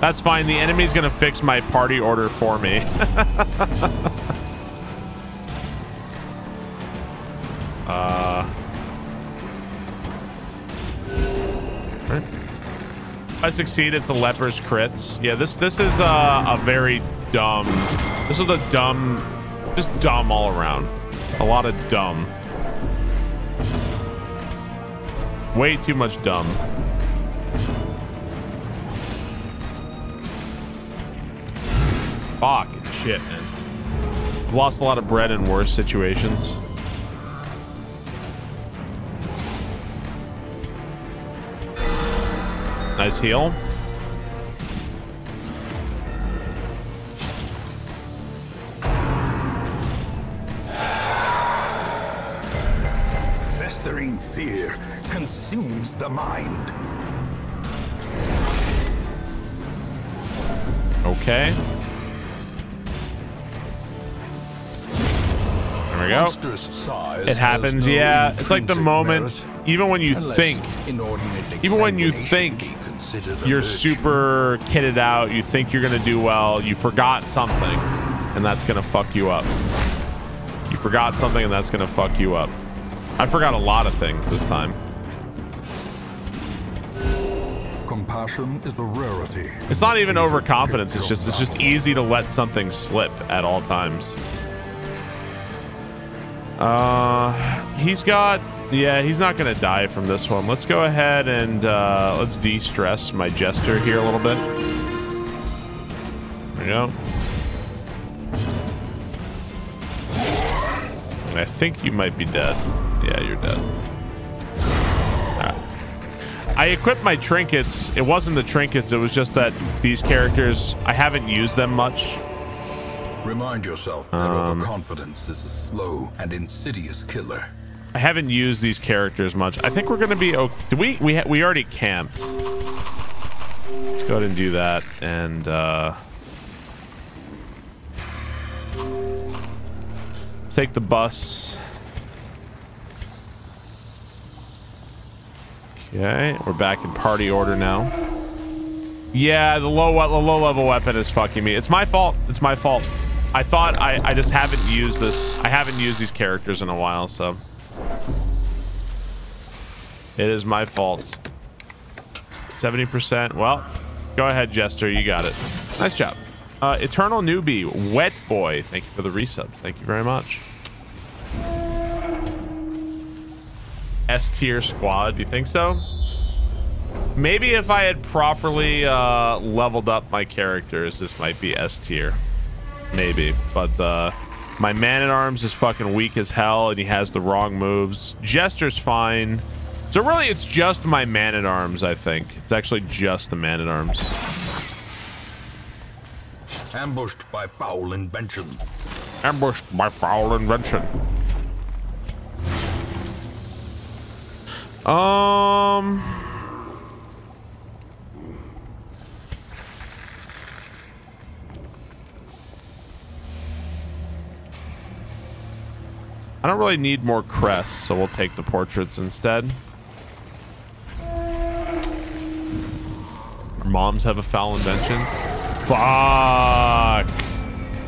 That's fine. The enemy's going to fix my party order for me. <laughs> uh, right. If I succeed, it's the leper's crits. Yeah, this this is uh, a very dumb. This is a dumb, just dumb all around. A lot of dumb. Way too much dumb. Fuck shit, man. I've lost a lot of bread in worse situations. Nice heal. Festering fear consumes the mind. Okay. There we go. It happens, yeah. It's like the moment, even when you think, even when you think you're super kitted out, you think you're gonna do well, you forgot something, and that's gonna fuck you up. You forgot something, and that's gonna fuck you up. I forgot a lot of things this time. Compassion is a rarity. It's not even overconfidence. It's just it's just easy to let something slip at all times. Uh, he's got yeah, he's not gonna die from this one. Let's go ahead and uh, let's de-stress my jester here a little bit. There we go. I think you might be dead. Yeah, you're dead. I equipped my trinkets. It wasn't the trinkets. It was just that these characters, I haven't used them much. Remind yourself that um, overconfidence is a slow and insidious killer. I haven't used these characters much. I think we're going to be okay. Do we we we already camped. Let's go ahead and do that and uh take the bus. Okay, we're back in party order now. Yeah, the low the low level weapon is fucking me. It's my fault. It's my fault. I thought I I just haven't used this. I haven't used these characters in a while, so it is my fault. 70%. Well, go ahead, Jester. You got it. Nice job. Uh, Eternal Newbie, Wet Boy. Thank you for the resub. Thank you very much. S tier squad. Do you think so? Maybe if I had properly uh, leveled up my characters, this might be S tier. Maybe. But uh, my man at arms is fucking weak as hell and he has the wrong moves. Jester's fine. So really, it's just my man at arms. I think it's actually just the man at arms. Ambushed by foul invention. Ambushed by foul invention. Um. I don't really need more crests, so we'll take the portraits instead. moms have a foul invention? Fuck.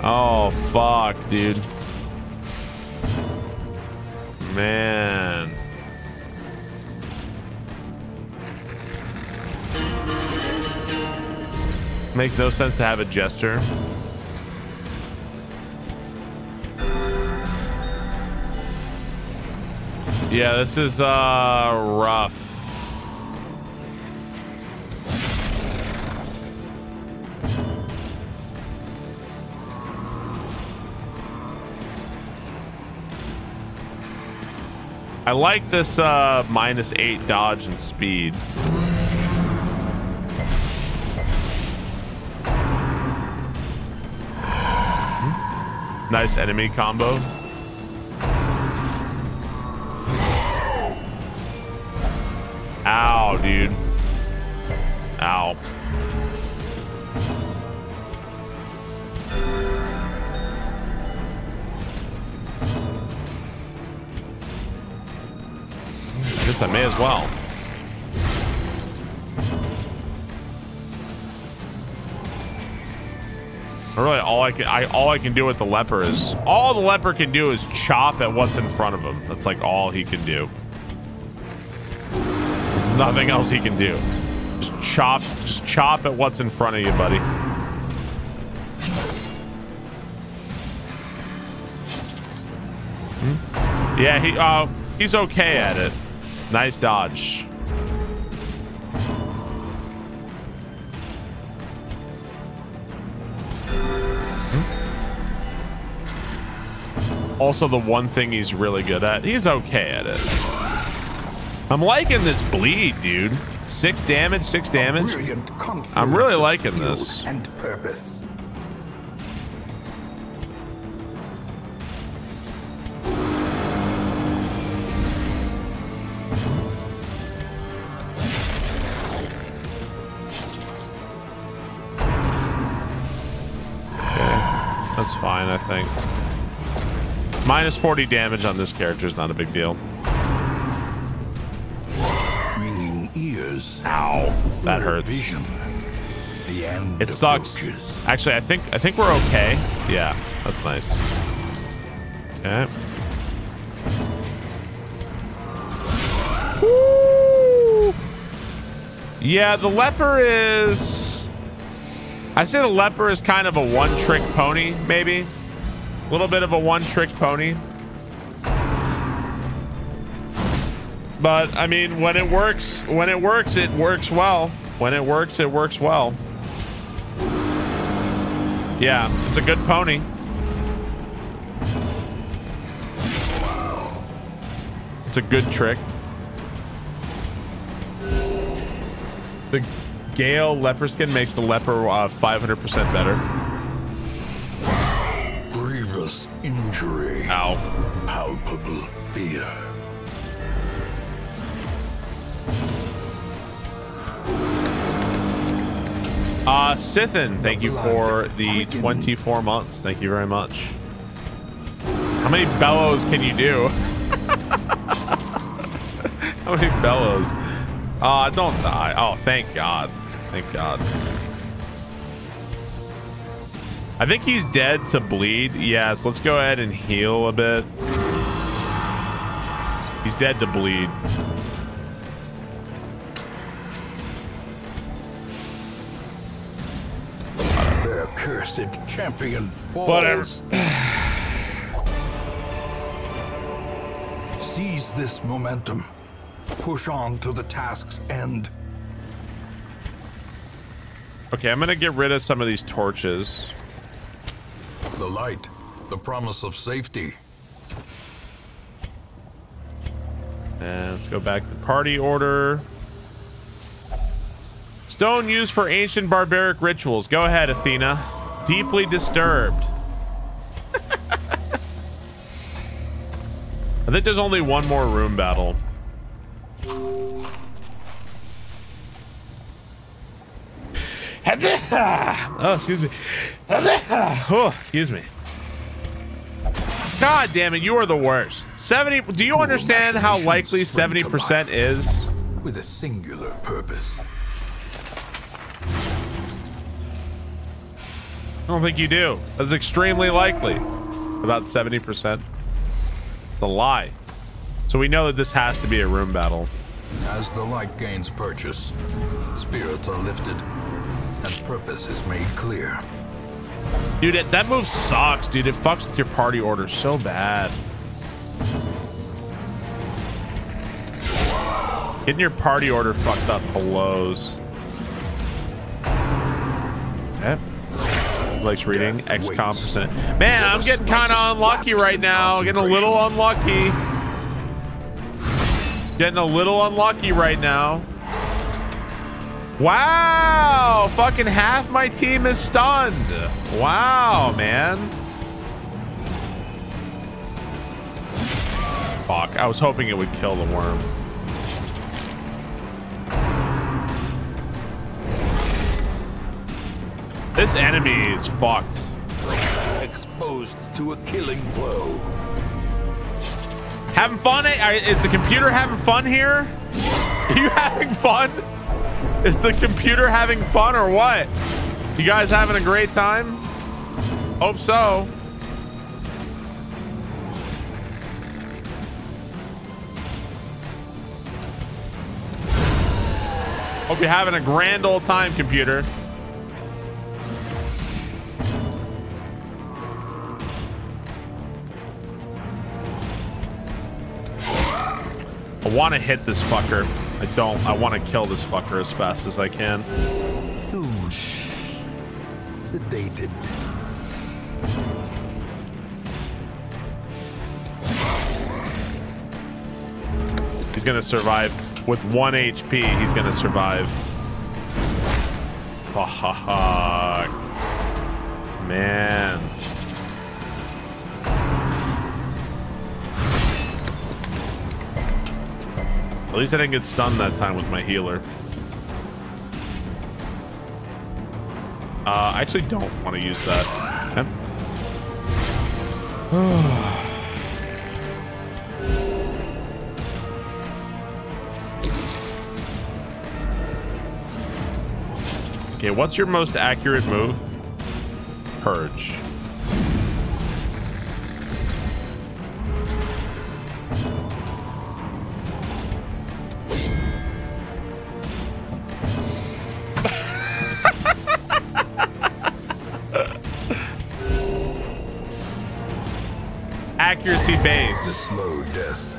Oh, fuck, dude. Man. Makes no sense to have a jester. Yeah, this is uh rough. I like this uh, minus eight dodge and speed. Nice enemy combo. Ow, dude. Ow. guess I may as well. Really, all I can I all I can do with the leper is all the leper can do is chop at what's in front of him. That's like all he can do. Nothing else he can do. Just chop, just chop at what's in front of you, buddy. Hmm? Yeah, he uh he's okay at it. Nice dodge. Also, the one thing he's really good at, he's okay at it. I'm liking this bleed, dude. Six damage, six damage. I'm really liking this. And purpose. <sighs> That's fine, I think. Minus 40 damage on this character is not a big deal. Ow, that hurts. Vision. The end It sucks. approaches. Actually, I think I think we're okay. Yeah, that's nice. Okay. Woo! Yeah, the leper is. I say the leper is kind of a one-trick pony, maybe. A little bit of a one-trick pony. But I mean, when it works, when it works, it works well. When it works, it works well. Yeah, it's a good pony. It's a good trick. The Gale leper skin makes the leper uh, 500% better. Grievous injury. Ow. Palpable fear. Uh, Sithin, thank you for the 24 months. Thank you very much. How many bellows can you do? <laughs> How many bellows? Uh, don't die. Oh, thank God. Thank God. I think he's dead to bleed. Yes, let's go ahead and heal a bit. He's dead to bleed. Cursed champion falls. Whatever. <sighs> Seize this momentum. Push on to the task's end. Okay, I'm gonna get rid of some of these torches. The light, the promise of safety. And let's go back to party order. Stone used for ancient barbaric rituals. Go ahead, Athena. Deeply disturbed. I think there's only one more room battle. <laughs> Oh, excuse me. <laughs> Oh, excuse me. God damn it, you are the worst. 70 Do you understand how likely 70% is? With a singular purpose. Don't think you do. That's extremely likely. About 70%. The lie. So we know that this has to be a room battle. As the light gains purchase, spirits are lifted, and purpose is made clear. Dude, it, that move sucks, dude. It fucks with your party order so bad. Getting your party order fucked up blows. Okay. Likes reading. XCOM percent. Man, I'm getting kind of unlucky right now. Getting a little unlucky. Getting a little unlucky right now. Wow! Fucking half my team is stunned. Wow, man. Fuck, I was hoping it would kill the worm. This enemy is fucked. Exposed to a killing blow. Having fun? eh? Is the computer having fun here? Are <laughs> you having fun? Is the computer having fun or what? You guys having a great time? Hope so. Hope you're having a grand old time, computer. I want to hit this fucker. I don't. I want to kill this fucker as fast as I can. Sedated. He's gonna survive with one HP. He's gonna survive. Fuck, man. At least I didn't get stunned that time with my healer. Uh, I actually don't want to use that. Okay. <sighs> Okay, what's your most accurate move? Purge. The slow death.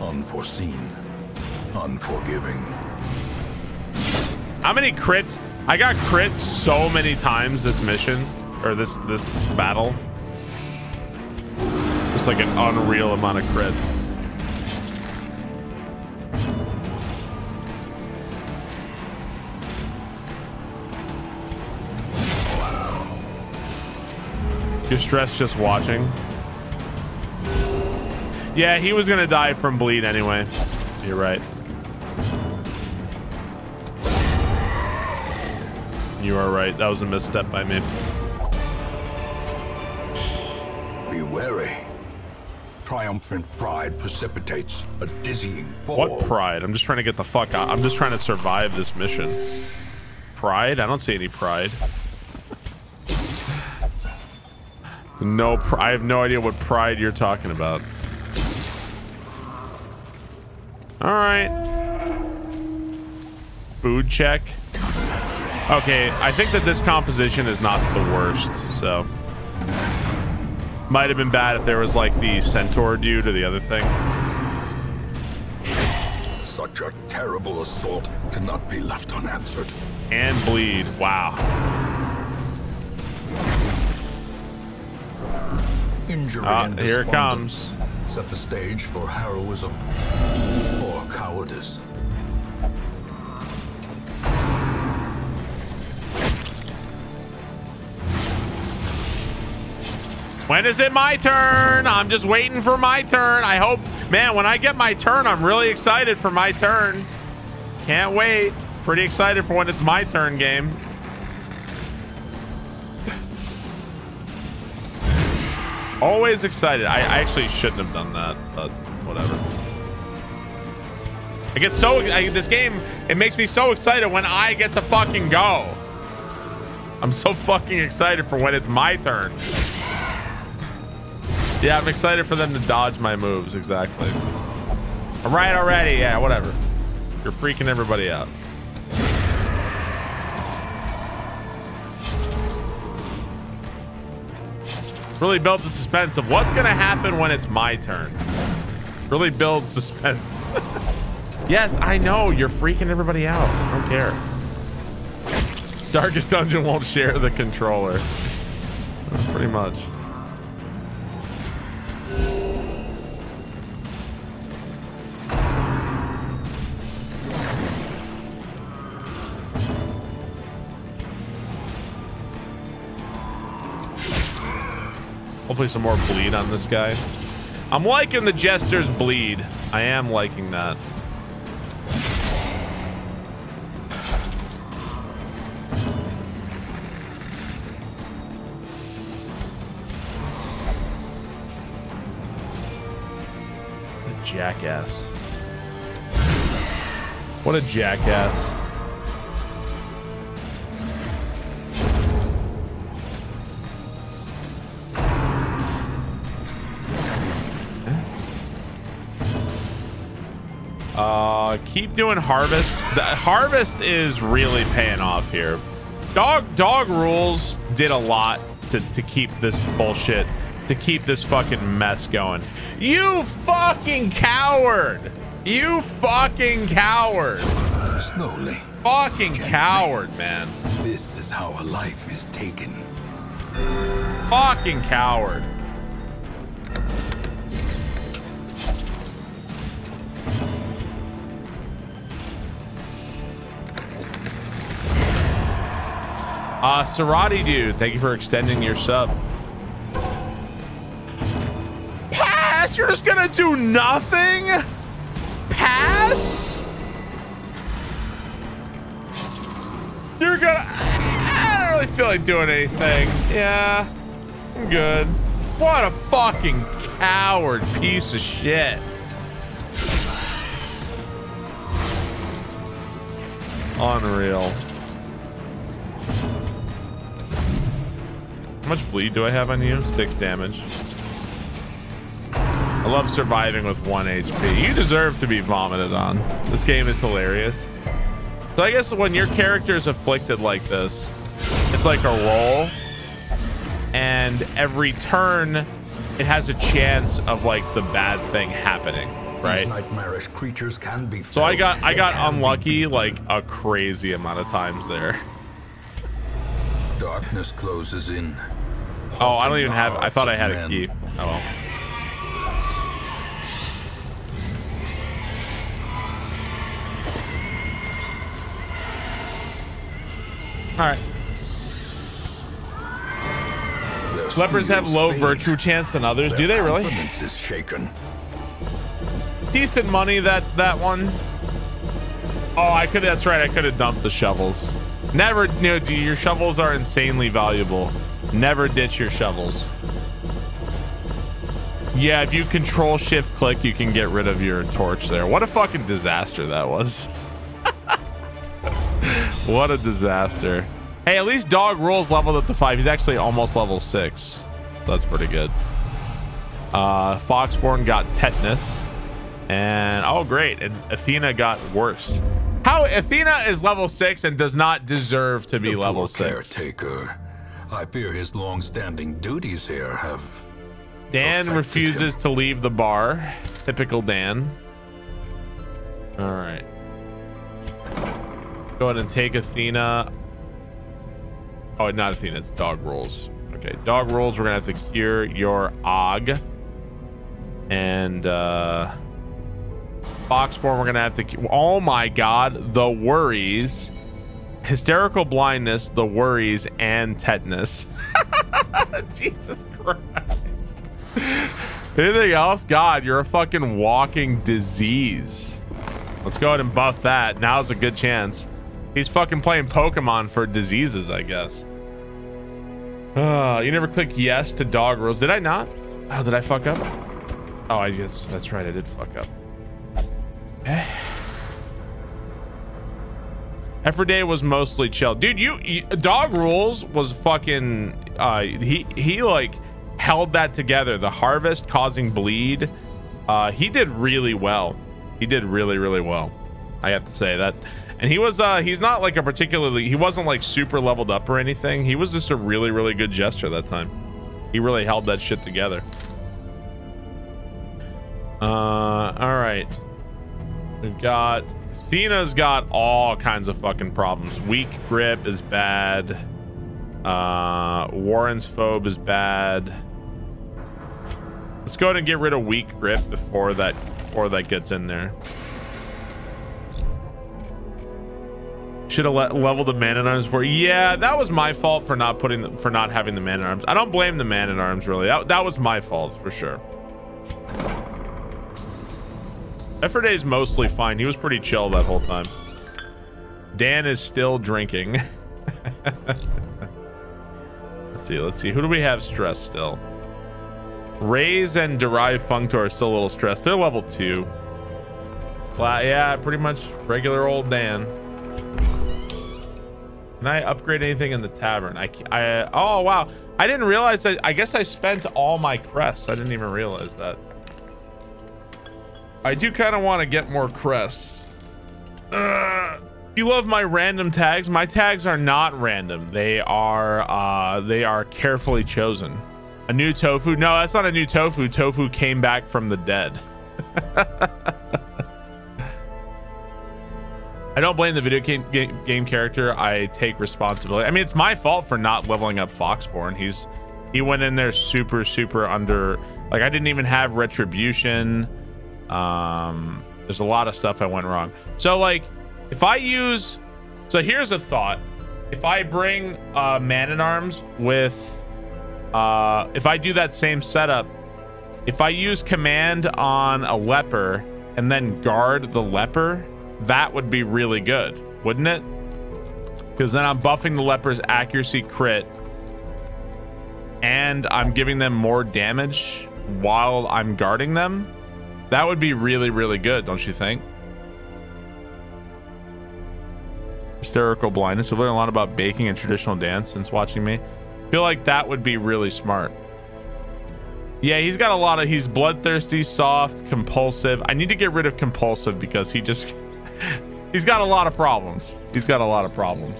Unforeseen. Unforgiving. How many crits? I got crits so many times this mission or this this battle. Just like an unreal amount of crit. You're stressed just watching. Yeah, he was gonna die from bleed anyway. You're right. You are right. That was a misstep by me. Be wary. Triumphant pride precipitates a dizzying fall. What pride? I'm just trying to get the fuck out. I'm just trying to survive this mission. Pride? I don't see any pride. No, pr- I have no idea what pride you're talking about. All right. Food check. Okay, I think that this composition is not the worst, so might have been bad if there was like the centaur dude or the other thing. Such a terrible assault cannot be left unanswered. And bleed. Wow. Injury Ah, and here it comes. Set the stage for heroism cowardice. When is it my turn? I'm just waiting for my turn. I hope, man, when I get my turn, I'm really excited for my turn. Can't wait. Pretty excited for when it's my turn game. Always excited. I, I actually shouldn't have done that, but whatever. I get so I, this game. It makes me so excited when I get to fucking go. I'm so fucking excited for when it's my turn. Yeah, I'm excited for them to dodge my moves. Exactly. All right already. Yeah, whatever. You're freaking everybody out. Really builds the suspense of what's to happen when it's my turn. Really builds suspense. <laughs> yes, I know. You're freaking everybody out. I don't care. Darkest Dungeon won't share the controller. Pretty much. Hopefully some more bleed on this guy. I'm liking the Jester's bleed. I am liking that. Jackass. What a jackass. Uh, keep doing harvest. The harvest is really paying off here. Dog dog rules did a lot to, to keep this bullshit, to keep this fucking mess going. You fucking coward! You fucking coward! Slowly. Fucking coward, man. This is how a life is taken. Fucking coward. Uh, Sarati dude, thank you for extending your sub. Pass? You're just gonna do nothing? Pass? You're gonna. I don't really feel like doing anything. Yeah, I'm good. What a fucking coward piece of shit. Unreal. How much bleed do I have on you? Six damage. I love surviving with one HP. You deserve to be vomited on. This game is hilarious. So I guess when your character is afflicted like this, it's like a roll. And every turn, it has a chance of like the bad thing happening right? These nightmarish creatures can be. So I got I got unlucky like a crazy amount of times there. Darkness closes in. Oh, I don't even have. I thought I had a key. Oh well. All right. Lepers have low virtue chance than others. Do they really? Is shaken decent money that that one. Oh, I could. That's right. I could have dumped the shovels. Never. You know, your shovels are insanely valuable. Never ditch your shovels. Yeah, if you control shift click, you can get rid of your torch there. What a fucking disaster that was. <laughs> what a disaster. Hey, at least Dog Rules leveled up to five. He's actually almost level six. That's pretty good. Uh, Foxborn got tetanus. And oh, great. And Athena got worse. How Athena is level six and does not deserve to be the level six. Caretaker. I fear his long-standing duties here have. Dan refuses him. to leave the bar. Typical Dan. All right. Go ahead and take Athena. Oh, not Athena. It's dog rolls. Okay, dog rolls. We're gonna have to cure your Og. And uh Foxborn, we're gonna have to. Oh my God, the worries, hysterical blindness, the worries, and tetanus. <laughs> Jesus Christ. Anything else? God, you're a fucking walking disease. Let's go ahead and buff that. Now's a good chance. He's fucking playing Pokemon for diseases, I guess. Uh, you never click yes to dog rules. Did I not? Oh, did I fuck up? Oh, I guess that's right. I did fuck up. Every day was mostly chill. Dude, you, you, Dog Rules was fucking uh he he like held that together. The harvest causing bleed. Uh he did really well. He did really really well. I have to say that. And he was uh he's not like a particularly he wasn't like super leveled up or anything. He was just a really really good jester that time. He really held that shit together. Uh all right. We've got Cena's got all kinds of fucking problems. Weak grip is bad. Uh, Warren's phobe is bad. Let's go ahead and get rid of weak grip before that before that gets in there. Should have le leveled the man in arms for. Yeah, that was my fault for not putting the, for not having the man in arms. I don't blame the man in arms really. That that was my fault for sure. is mostly fine. He was pretty chill that whole time. Dan is still drinking. <laughs> let's see. Let's see. Who do we have stressed still? Raise and Derive Functor are still a little stressed. They're level two. Cla yeah, pretty much regular old Dan. Can I upgrade anything in the tavern? I, I, oh, wow. I didn't realize that. I guess I spent all my crests. I didn't even realize that. I do kind of want to get more crests. Uh, you love my random tags. My tags are not random. They are uh, they are carefully chosen. A new tofu? No, that's not a new tofu. Tofu came back from the dead. <laughs> I don't blame the video game, game, character. I take responsibility. I mean, it's my fault for not leveling up Foxborn. He's he went in there super super under. Like I didn't even have retribution. Um, there's a lot of stuff I went wrong. So like, if I use, so here's a thought. If I bring uh, Man in Arms with, uh, if I do that same setup, if I use command on a leper and then guard the leper, that would be really good, wouldn't it? Because then I'm buffing the leper's accuracy crit and I'm giving them more damage while I'm guarding them. That would be really, really good, don't you think? Hysterical blindness. I've learned a lot about baking and traditional dance since watching me. feel like that would be really smart. Yeah, he's got a lot of he's bloodthirsty, soft, compulsive. I need to get rid of compulsive because he just <laughs> he's got a lot of problems. He's got a lot of problems.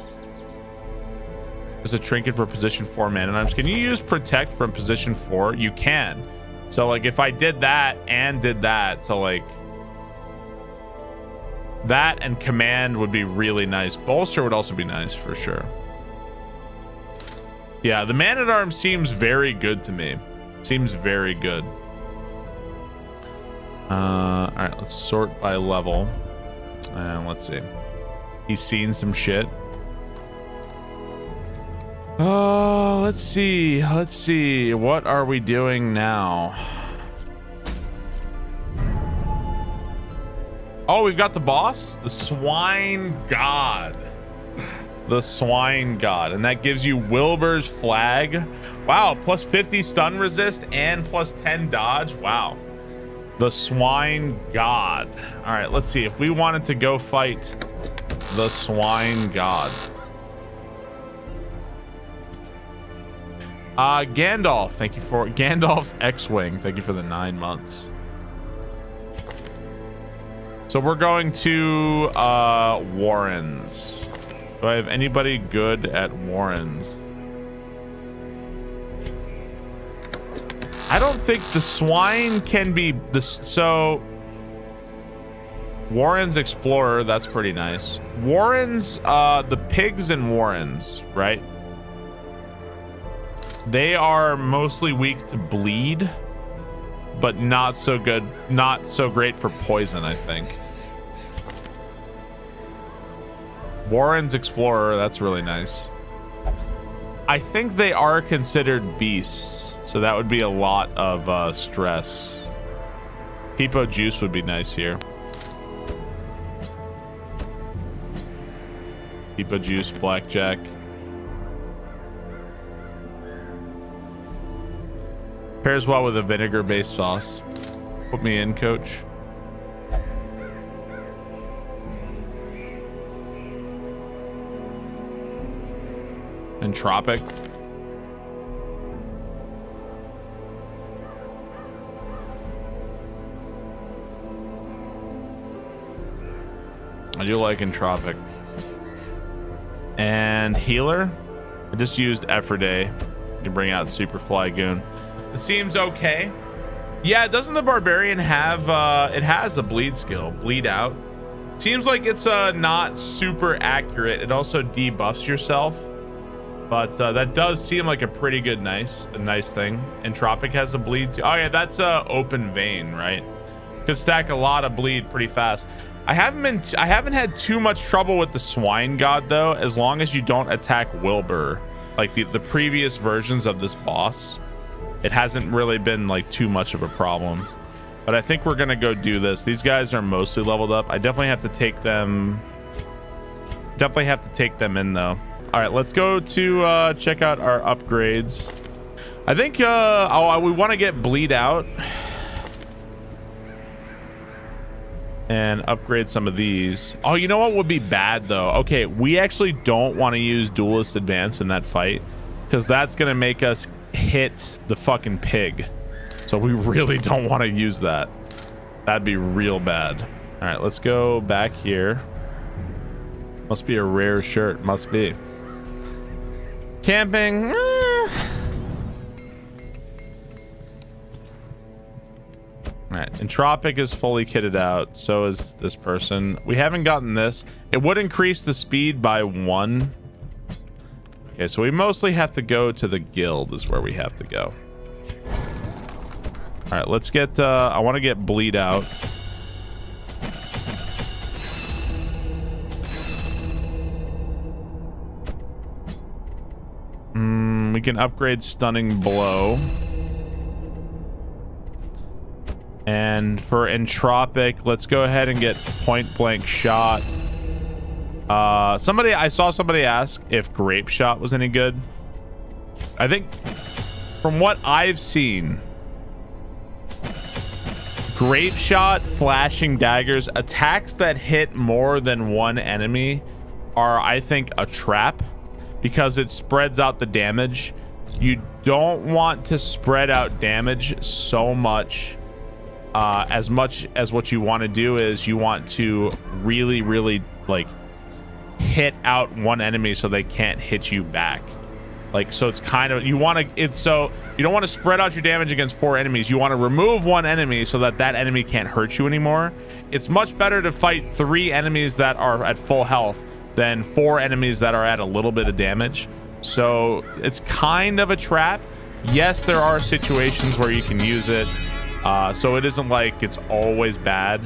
There's a trinket for position four man and arms. Can you use protect from position four? You can. So like if I did that and did that, so like that and command would be really nice. Bolster would also be nice for sure. Yeah, the man at arms seems very good to me. Seems very good. Uh, all right, let's sort by level. And let's see. He's seen some shit. Oh, let's see. Let's see. What are we doing now? Oh, we've got the boss, the swine god. The swine god. And that gives you Wilbur's flag. Wow, plus 50 stun resist and plus 10 dodge. Wow. The swine god. All right, let's see. If we wanted to go fight the swine god. Uh, Gandalf, thank you for Gandalf's X-Wing. Thank you for the nine months. So we're going to uh, Warrens. Do I have anybody good at Warrens? I don't think the swine can be this. So Warren's Explorer, that's pretty nice. Warren's, uh, the pigs and Warrens, right? They are mostly weak to bleed, but not so good, not so great for poison, I think. Warren's Explorer, that's really nice. I think they are considered beasts, so that would be a lot of uh, stress. Hippo Juice would be nice here. Hippo Juice, Blackjack. Pairs well with a vinegar-based sauce. Put me in, coach. Entropic. I do like Entropic. And Healer. I just used Effort to bring out Superfly Goon. It seems okay. Yeah, doesn't the Barbarian have, uh, it has a bleed skill, bleed out. Seems like it's uh, not super accurate. It also debuffs yourself. But uh, that does seem like a pretty good, nice, a nice thing. Entropic has a bleed. Oh yeah, that's a uh, open vein, right? Could stack a lot of bleed pretty fast. I haven't been, I haven't had too much trouble with the Swine God though, as long as you don't attack Wilbur, like the the previous versions of this boss it hasn't really been like too much of a problem. But I think we're gonna go do this. These guys are mostly leveled up. I definitely have to take them. Definitely have to take them in though. All right, let's go to uh, check out our upgrades. I think uh, oh, we want to get bleed out and upgrade some of these. Oh, you know what would be bad though? Okay, we actually don't want to use duelist advance in that fight because that's gonna make us hit the fucking pig. So we <laughs> really don't want to use that. That'd be real bad. All right, let's go back here. Must be a rare shirt. Must be. Camping. Eh, Right, Entropic is fully kitted out. So is this person. We haven't gotten this. It would increase the speed by one Okay, so we mostly have to go to the guild is where we have to go. All right, let's get, uh, I want to get bleed out. Mm, we can upgrade stunning blow. And for entropic, let's go ahead and get point blank shot. Uh, somebody, I saw somebody ask if Grape Shot was any good. I think from what I've seen, Grape Shot, Flashing Daggers, attacks that hit more than one enemy are, I think, a trap because it spreads out the damage. you don't want to spread out damage so much uh, as much as what you want to do is you want to really really like hit out one enemy so they can't hit you back. Like so it's kind of you want to it's so you don't want to spread out your damage against four enemies. You want to remove one enemy so that that enemy can't hurt you anymore. It's much better to fight three enemies that are at full health than four enemies that are at a little bit of damage. So it's kind of a trap. Yes there are situations where you can use it uh, so it isn't like it's always bad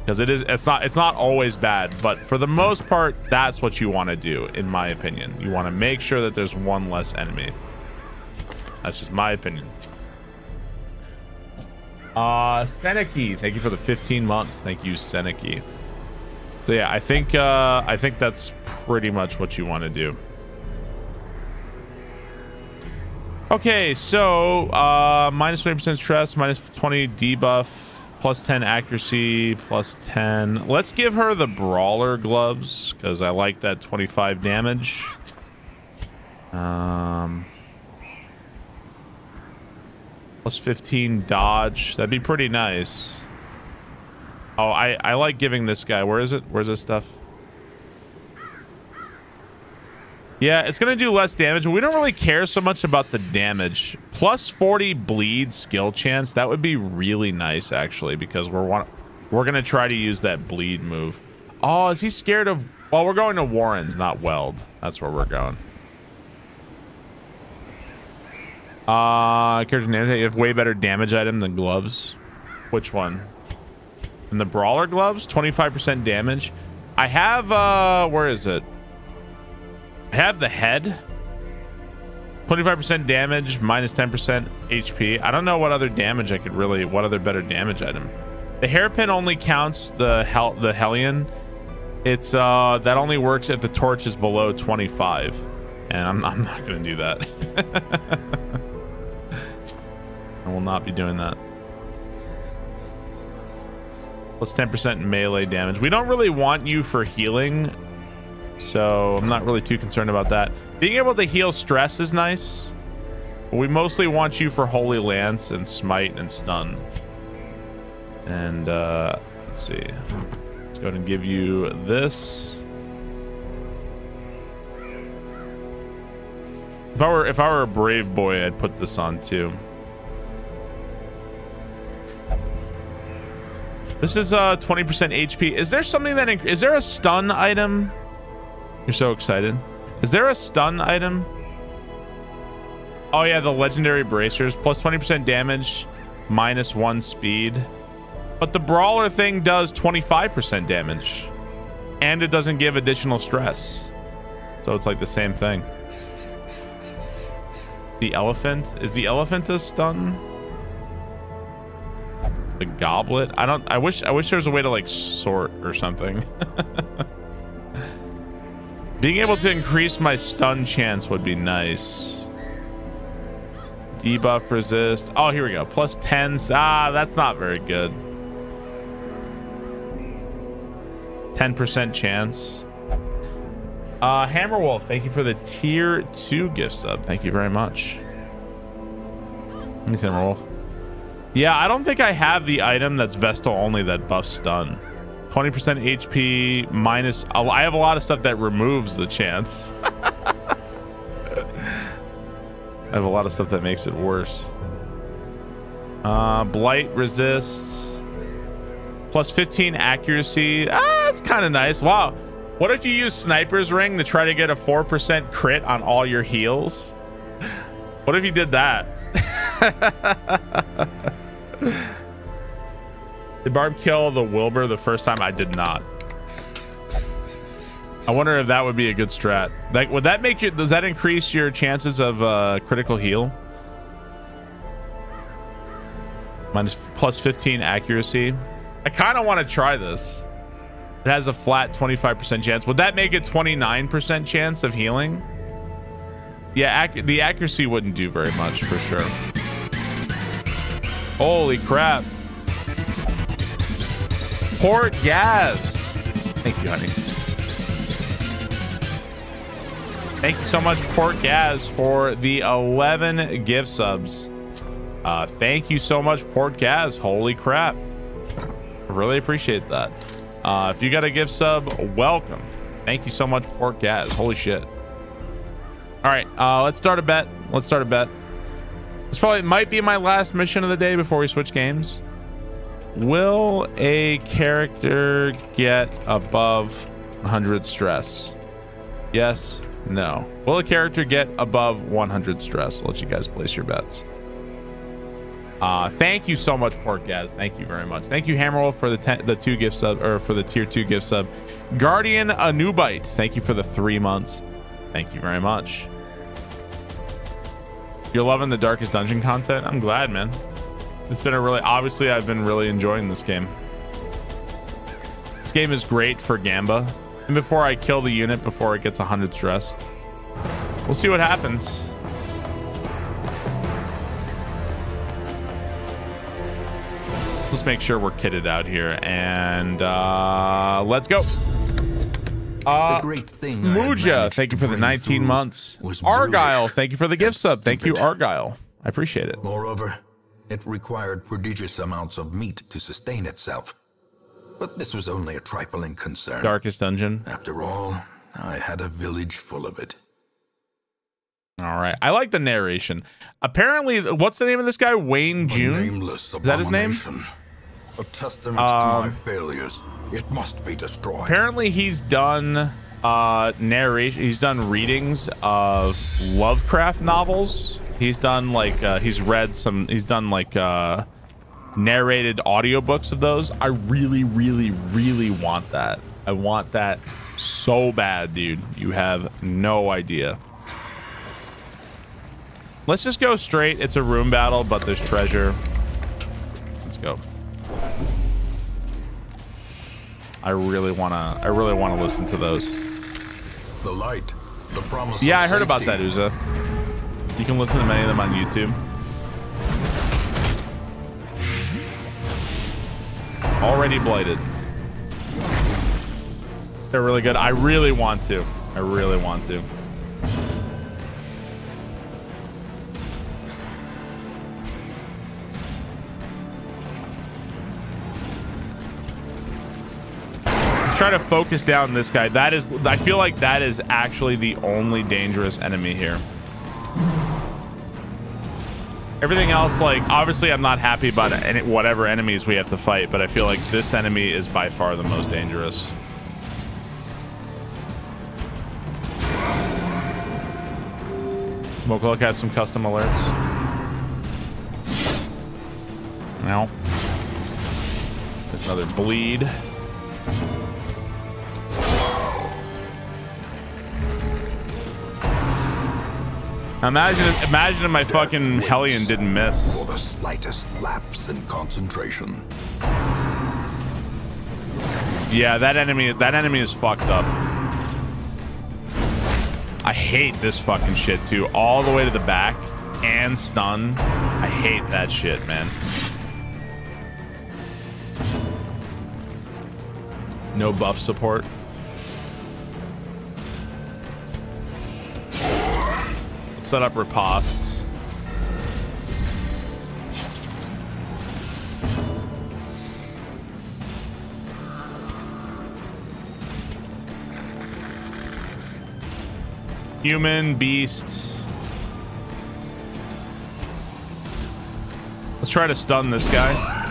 because it is it's not it's not always bad but for the most part that's what you want to do in my opinion. You want to make sure that there's one less enemy. That's just my opinion. Uh Seneki, thank you for the 15 months. Thank you Seneki. so yeah i think uh i think that's pretty much what you want to do Okay, so uh, minus 20% stress, minus 20 debuff, plus 10 accuracy, plus 10. Let's give her the brawler gloves because I like that 25 damage. Um, plus 15 dodge. That'd be pretty nice. Oh, I, I like giving this guy. Where is it? Where's this stuff? Yeah, it's going to do less damage, we don't really care so much about the damage. Plus 40 bleed skill chance. That would be really nice, actually, because we're want we're going to try to use that bleed move. Oh, is he scared of... Well, we're going to Warren's, not Weald. That's where we're going. Uh, character name, you have way better damage item than gloves. Which one? And the Brawler gloves? 25% damage. I have, uh, where is it? Have the head. 25% damage minus 10% hp i don't know what other damage i could really what other better damage item. The hairpin only counts the hell the hellion. It's uh that only works if the torch is below 25 and i'm, I'm not gonna do that. <laughs> I will not be doing that. Plus 10% melee damage. We don't really want you for healing so I'm not really too concerned about that. Being able to heal stress is nice. We mostly want you for Holy Lance and Smite and Stun. And uh, let's see. Let's go ahead and give you this. If I were if I were a brave boy, I'd put this on too. This is uh 20% HP. Is there something that is there a stun item? You're so excited. Is there a stun item? Oh yeah, the legendary bracers. Plus 20% damage, minus one speed. But the brawler thing does 25% damage. And it doesn't give additional stress. So it's like the same thing. The elephant? Is the elephant a stun? The goblet? I don't I wish I wish there was a way to like sort or something. <laughs> Being able to increase my stun chance would be nice. Debuff resist. Oh, here we go. Plus 10s. Ah, that's not very good. 10% chance. Uh, Hammerwolf, thank you for the tier 2 gift sub. Thank you very much. Thanks, Hammerwolf. Yeah, I don't think I have the item that's Vestal only that buffs stun. 20% HP minus. I have a lot of stuff that removes the chance. <laughs> I have a lot of stuff that makes it worse. Uh, blight resists. Plus 15 accuracy. Ah, that's kind of nice. Wow. What if you use Sniper's Ring to try to get a 4% crit on all your heals? What if you did that? <laughs> Did Barb kill the Wilbur the first time? I did not. I wonder if that would be a good strat. Like, would that make you? Does that increase your chances of uh, critical heal? Minus plus 15 accuracy. I kind of want to try this. It has a flat 25% chance. Would that make it 29% chance of healing? Yeah, ac the accuracy wouldn't do very much for sure. Holy crap. Port Gas. Thank you, honey. Thank you so much, Port Gaz, for the 11 gift subs. Uh, thank you so much, Port Gaz. Holy crap. Really appreciate that. Uh, if you got a gift sub, welcome. Thank you so much, Port Gaz. Holy shit. All right, uh, let's start a bet. Let's start a bet. This probably might be my last mission of the day before we switch games. Will a character get above 100 stress? Yes, no. Will a character get above 100 stress? I'll let you guys place your bets. Uh, thank you so much, Port Gaz. Thank you very much. Thank you, Hammerwolf, for the ten, the two gift sub or for the tier two gift sub. Guardian Anubite, thank you for the three months. Thank you very much. You're loving the Darkest Dungeon content. I'm glad, man. It's been a really obviously I've been really enjoying this game. This game is great for Gamba. And before I kill the unit before it gets 100 stress. We'll see what happens. Let's make sure we're kitted out here and uh let's go. Uh, the great thing Muja, thank you for the 19 months. was Argyle, thank you for the gift sub. Thank you. Argyle. I appreciate it. Moreover, it required prodigious amounts of meat to sustain itself. But this was only a trifling concern. Darkest Dungeon. After all, I had a village full of it. All right. I like the narration. Apparently, what's the name of this guy? Wayne June? nameless Is that his name? A testament to my Um, failures. It must be destroyed. Apparently, he's done uh narration. He's done readings of Lovecraft novels. He's done like uh, he's read some. He's done like uh narrated audiobooks of those. I really, really, really want that. I want that so bad, dude. You have no idea. Let's just go straight. It's a room battle, but there's treasure. Let's go. I really wanna. I really wanna listen to those. the light, the promise. Yeah, I heard about that, Uza. You can listen to many of them on YouTube. Already blighted. They're really good. I really want to. I really want to. Let's try to focus down this guy. That is, I feel like that is actually the only dangerous enemy here. Everything else, like, obviously I'm not happy about any, whatever enemies we have to fight, but I feel like this enemy is by far the most dangerous. Mokolok has some custom alerts. Now. There's another bleed. Imagine, imagine if my fucking Hellion didn't miss. For the slightest lapse in concentration. Yeah, that enemy, that enemy is fucked up. I hate this fucking shit too. All the way to the back and stun. I hate that shit, man. No buff support. Set up riposte. Human, beast. Let's try to stun this guy.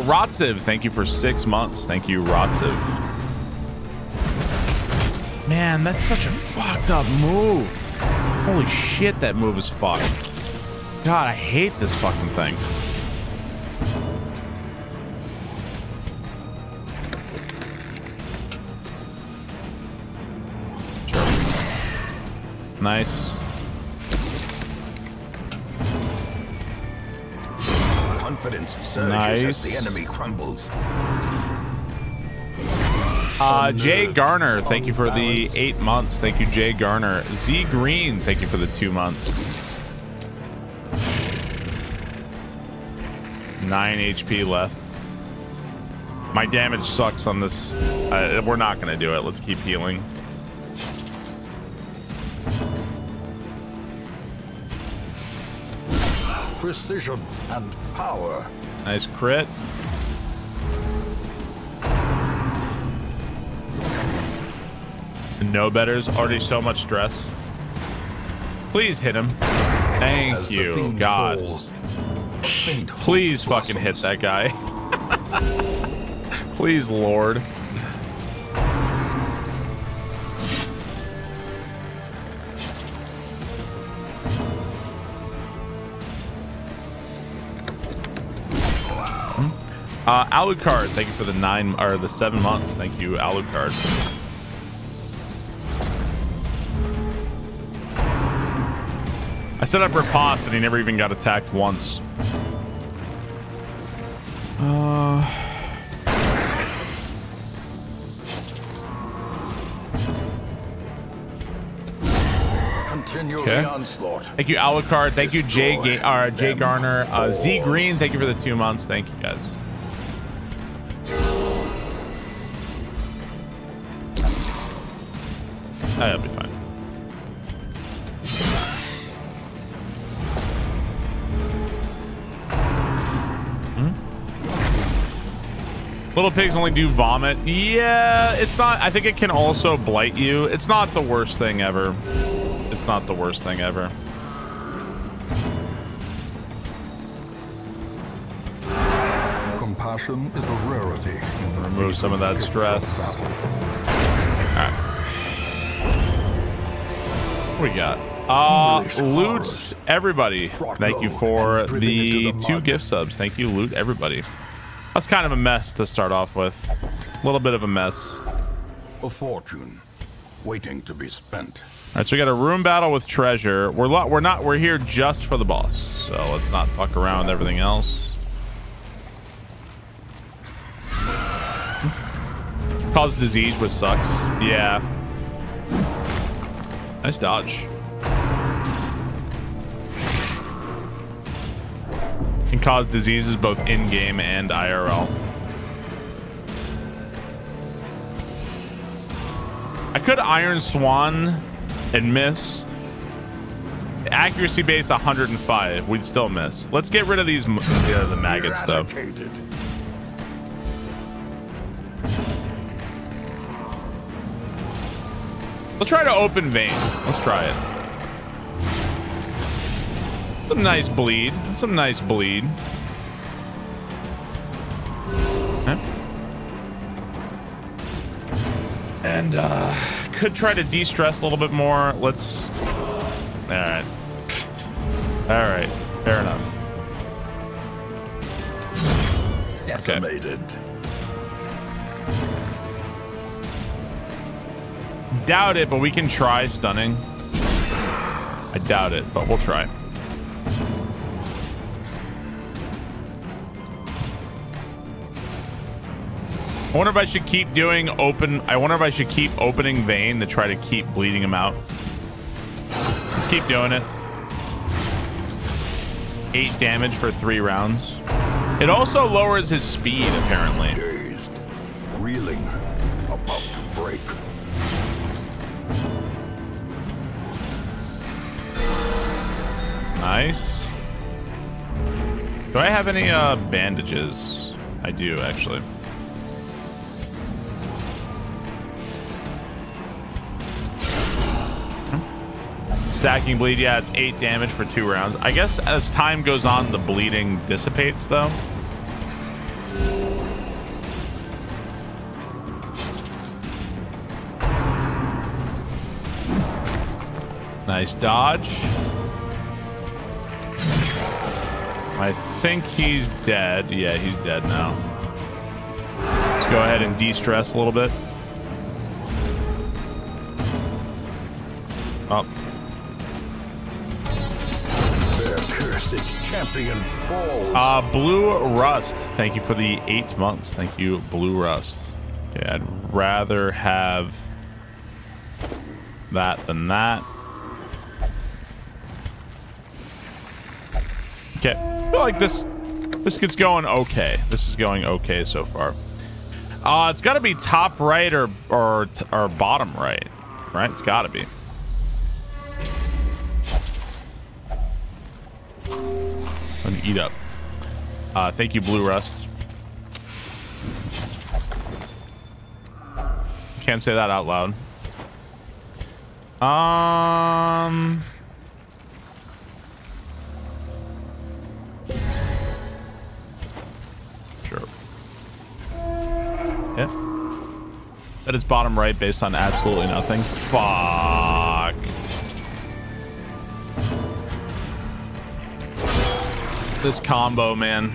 Uh, Rotziv, thank you for six months. Thank you, Rotziv. Man, that's such a fucked up move. Holy shit, that move is fucked. God, I hate this fucking thing. Nice. Confidence surges as the Nice. enemy crumbles. Uh, Jay Garner, thank you for the eight months. Thank you, Jay Garner. Z Green, thank you for the two months. Nine HP left. My damage sucks on this. Uh, we're not going to do it. Let's keep healing. Precision and power. Nice crit. No betters. Already so much stress. Please hit him. Thank As you, God. falls, a faint hope Please fucking hit that guy. <laughs> Please, Lord. Uh, Alucard, thank you for the nine or the seven months. Thank you, Alucard. I set up riposte and he never even got attacked once. Uh, Continue Okay. the onslaught. thank you, Alucard. Thank you, Jay, Ga- uh, Jay Garner. Uh, Z Green, thank you for the two months. Thank you, guys. Little pigs only do vomit. Yeah, it's not. I think it can also blight you. It's not the worst thing ever. It's not the worst thing ever. Compassion is a rarity. Remove some of that stress. battle. What we got? Uh, loot everybody. Thank you for the two gift subs. Thank you, loot everybody. That's kind of a mess to start off with. A little bit of a mess. A fortune waiting to be spent. All right, so we got a room battle with treasure. We're lo- we're not we're here just for the boss, so let's not fuck around with everything else. Cause disease, which sucks. Yeah. Nice dodge. Can cause diseases both in game and IRL. I could Iron Swan and miss. Accuracy base 105. We'd still miss. Let's get rid of these yeah, the though. Eradicated. Let's try to open vein. Let's try it. Some nice bleed. Some nice bleed. Okay. And uh could try to de-stress a little bit more. Let's Alright. Alright. Fair enough. Decimated. Doubt it, but we can try stunning. I doubt it, but we'll try. I wonder if I should keep doing open. I wonder if I should keep opening vein to try to keep bleeding him out. Let's keep doing it. Eight damage for three rounds. It also lowers his speed, apparently. Dazed. Reeling. About to break. Nice. Do I have any uh, bandages? I do, actually. Stacking bleed, yeah, it's eight damage for two rounds. I guess as time goes on, the bleeding dissipates, though. Nice dodge. I think he's dead. Yeah, he's dead now. Let's go ahead and de-stress a little bit. Champion falls. uh, Blue Rust. Thank you for the eight months. Thank you, Blue Rust. Okay, I'd rather have that than that. Okay, I feel like this this gets going okay. This is going okay so far. Uh, it's got to be top right or or or bottom right, right? It's got to be. Eat up. Uh, thank you, Blue Rust. Can't say that out loud. Um. Sure. Yeah. That is bottom right based on absolutely nothing. Fuck. This combo, man.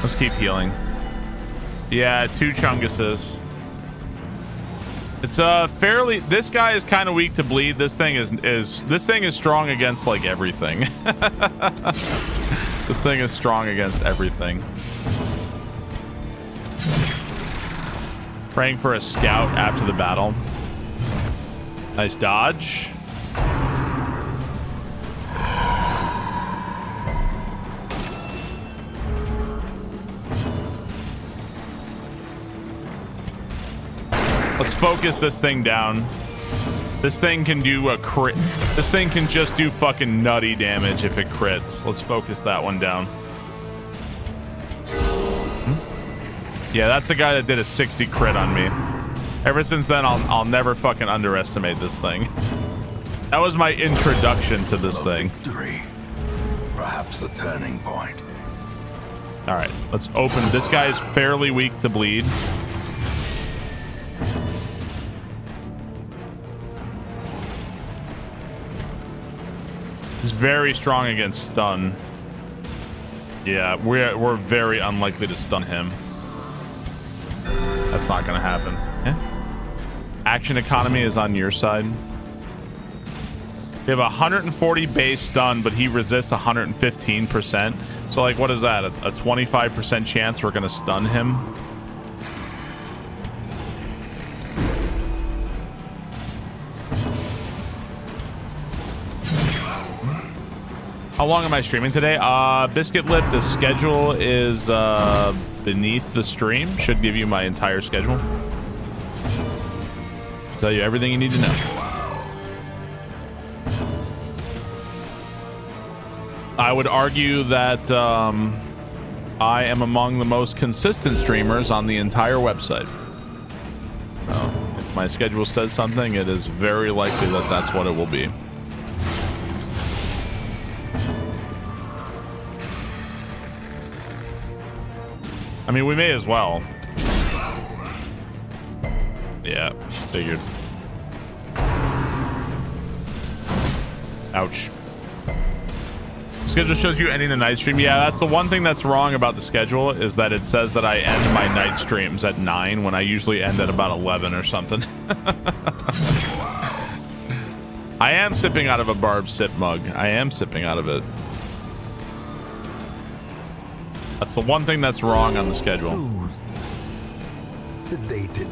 Let's keep healing. Yeah, two Chunguses. It's uh fairly. This guy is kind of weak to bleed. This thing is is this thing is strong against like everything. <laughs> this thing is strong against everything. Praying for a scout after the battle. Nice dodge. Let's focus this thing down. This thing can do a crit. This thing can just do fucking nutty damage if it crits. Let's focus that one down. Yeah, that's the guy that did a 60 crit on me. Ever since then, I'll, I'll never fucking underestimate this thing. That was my introduction to this thing. Victory. Perhaps the turning point. All right, let's open. This guy's fairly weak to bleed. He's very strong against stun. Yeah, we're we're very unlikely to stun him. That's not gonna happen. Yeah. Action economy is on your side. We have 140 base stun, but he resists 115%. So, like, what is that? A, a 25% chance we're gonna stun him? How long am I streaming today? Uh, Biscuit Lip, the schedule is uh, beneath the stream. Should give you my entire schedule. Tell you everything you need to know. I would argue that um, I am among the most consistent streamers on the entire website. If my schedule says something, it is very likely that that's what it will be. I mean, we may as well. Yeah, figured. Ouch. Schedule shows you ending the night stream. Yeah, that's the one thing that's wrong about the schedule is that it says that I end my night streams at 9 when I usually end at about 11 or something. <laughs> I am sipping out of a barb sip mug. I am sipping out of it. That's the one thing that's wrong on the schedule. Sedated.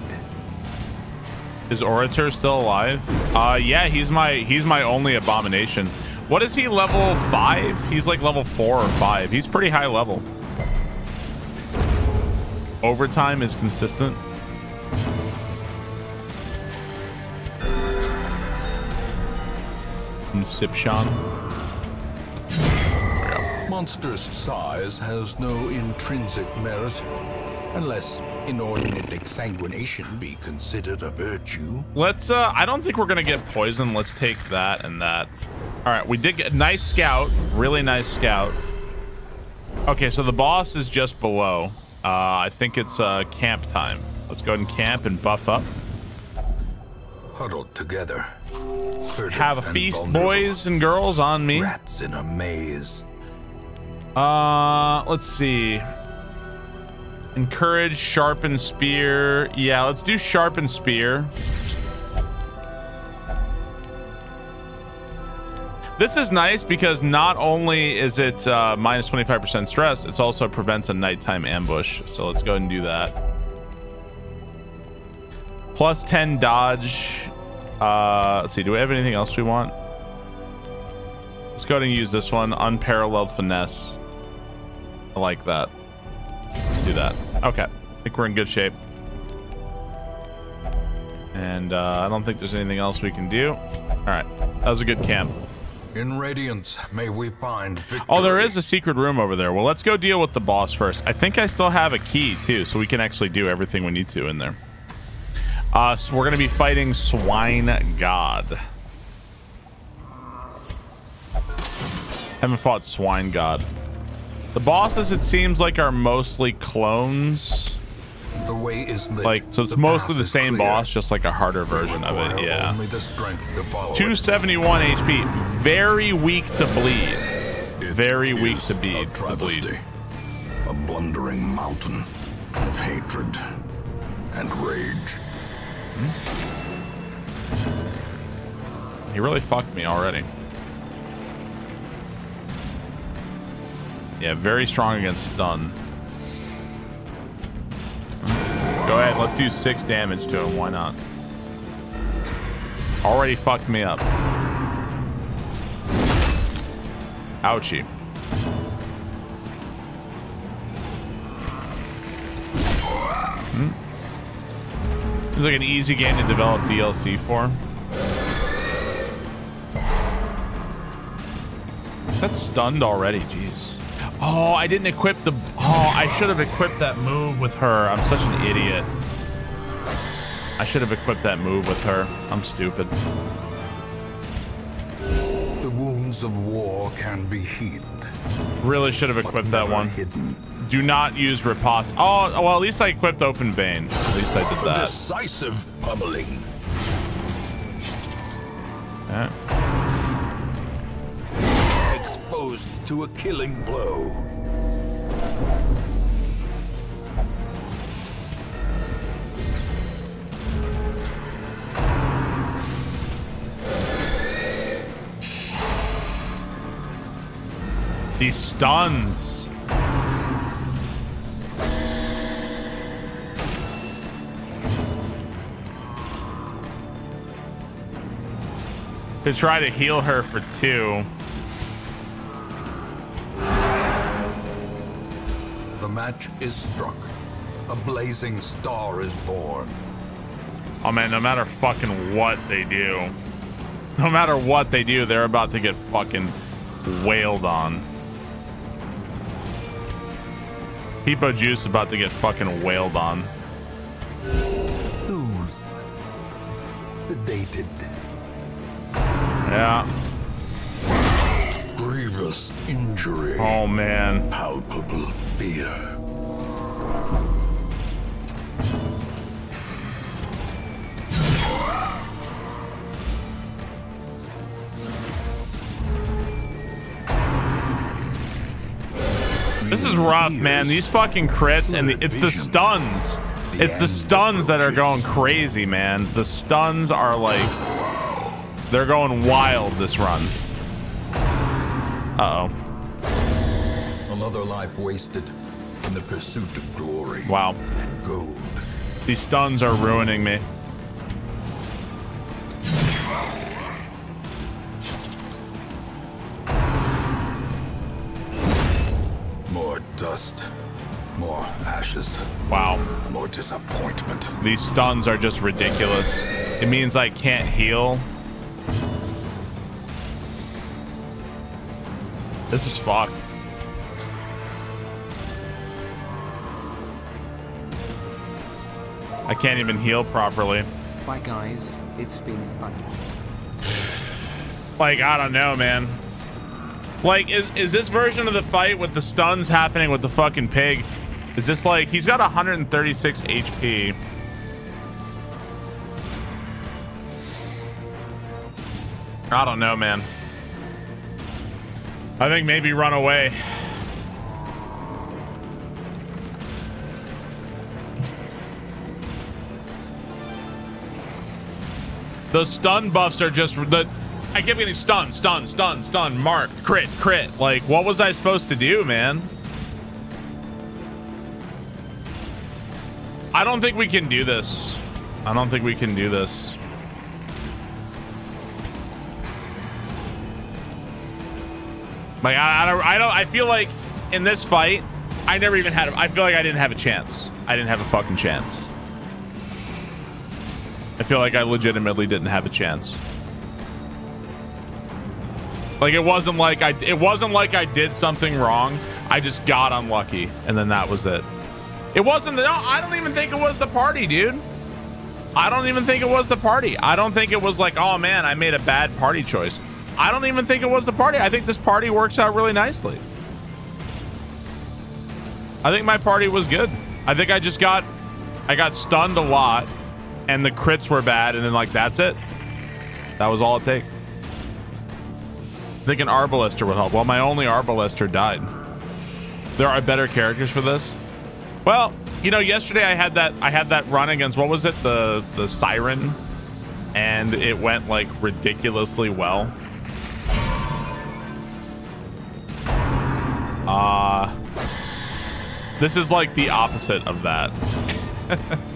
Is Orator still alive? Uh, yeah, he's my he's my only abomination. What is he level five? He's like level four or five. He's pretty high level. Overtime is consistent. Sipshan. Monster's size has no intrinsic merit, unless inordinate exsanguination be considered a virtue. Let's, uh, I don't think we're gonna get poisoned. Let's take that and that. All right, we did get a nice scout. Really nice scout. Okay, so the boss is just below. Uh, I think it's, uh, camp time. Let's go ahead and camp and buff up. Huddled together. Have a feast, boys and girls, on me. Rats in a maze. Uh, let's see. Encourage, sharpen spear. Yeah, let's do sharpen spear. This is nice because not only is it uh, minus 25% stress, it also prevents a nighttime ambush. So let's go ahead and do that. Plus 10 dodge. Uh, let's see. Do we have anything else we want? Let's go ahead and use this one. Unparalleled finesse. I like that. Let's do that. Okay. I think we're in good shape. And uh, I don't think there's anything else we can do. All right. That was a good camp. In Radiance, may we find victory. Oh, there is a secret room over there. Well, let's go deal with the boss first. I think I still have a key, too, so we can actually do everything we need to in there. Uh, so we're going to be fighting Swine God. Haven't fought Swine God. The bosses, it seems like, are mostly clones. The way is lit. Like, so it's The mostly the same clear. boss, just like a harder version of it. Yeah. Only the strength to follow it. 271 HP. Very weak to bleed. It Very weak to bleed. A To bleed. A blundering mountain of hatred and rage. Hmm? He really fucked me already. Yeah, very strong against stun. Go ahead, let's do six damage to him. Why not? Already fucked me up. Ouchie. Hmm. Seems like an easy game to develop DLC for. That's stunned already, jeez. Oh, I didn't equip the... Oh, I should have equipped that move with her. I'm such an idiot. I should have equipped that move with her. I'm stupid. The wounds of war can be healed. Really should have equipped that one. Hidden. Do not use riposte. Oh, well, at least I equipped open vein. At least I did that. decisive pummeling. To a killing blow. These stuns. To try to heal her for two. Match is struck. A blazing star is born. Oh man, no matter fucking what they do, no matter what they do, they're about to get fucking wailed on. Hippo Juice about to get fucking wailed on. Soothed. Sedated. Yeah. Grievous injury. Oh man. Palpable fear. This is rough, man. These fucking crits and the, it's the stuns. It's the stuns that are going crazy, man. The stuns are like they're going wild this run. Uh oh. Another life wasted in the pursuit of glory Wow. and gold. These stuns are ruining me. More dust. More ashes. Wow. More disappointment. These stuns are just ridiculous. It means I can't heal. This is fucked. I can't even heal properly. Bye guys, it's been fun. Like, I don't know, man. Like, is, is this version of the fight with the stuns happening with the fucking pig? Is this like, he's got 136 HP. I don't know, man. I think maybe run away. Those stun buffs are just the. I kept getting stun, stun, stun, stun, marked, crit, crit. Like, what was I supposed to do, man? I don't think we can do this. I don't think we can do this. Like I, I don't I don't I feel like in this fight I never even had I feel like I didn't have a chance. I didn't have a fucking chance. I feel like I legitimately didn't have a chance. Like it wasn't like I it wasn't like I did something wrong. I just got unlucky and then that was it. It wasn't the no, I don't even think it was the party, dude. I don't even think it was the party. I don't think it was like, oh man, I made a bad party choice. I don't even think it was the party. I think this party works out really nicely. I think my party was good. I think I just got I got stunned a lot and the crits were bad and then like that's it. That was all it take. I think an Arbalister would help. Well, my only Arbalister died. There are better characters for this. Well, you know, yesterday I had that I had that run against what was it? The the Siren and it went like ridiculously well. Uh this is like the opposite of that. <laughs>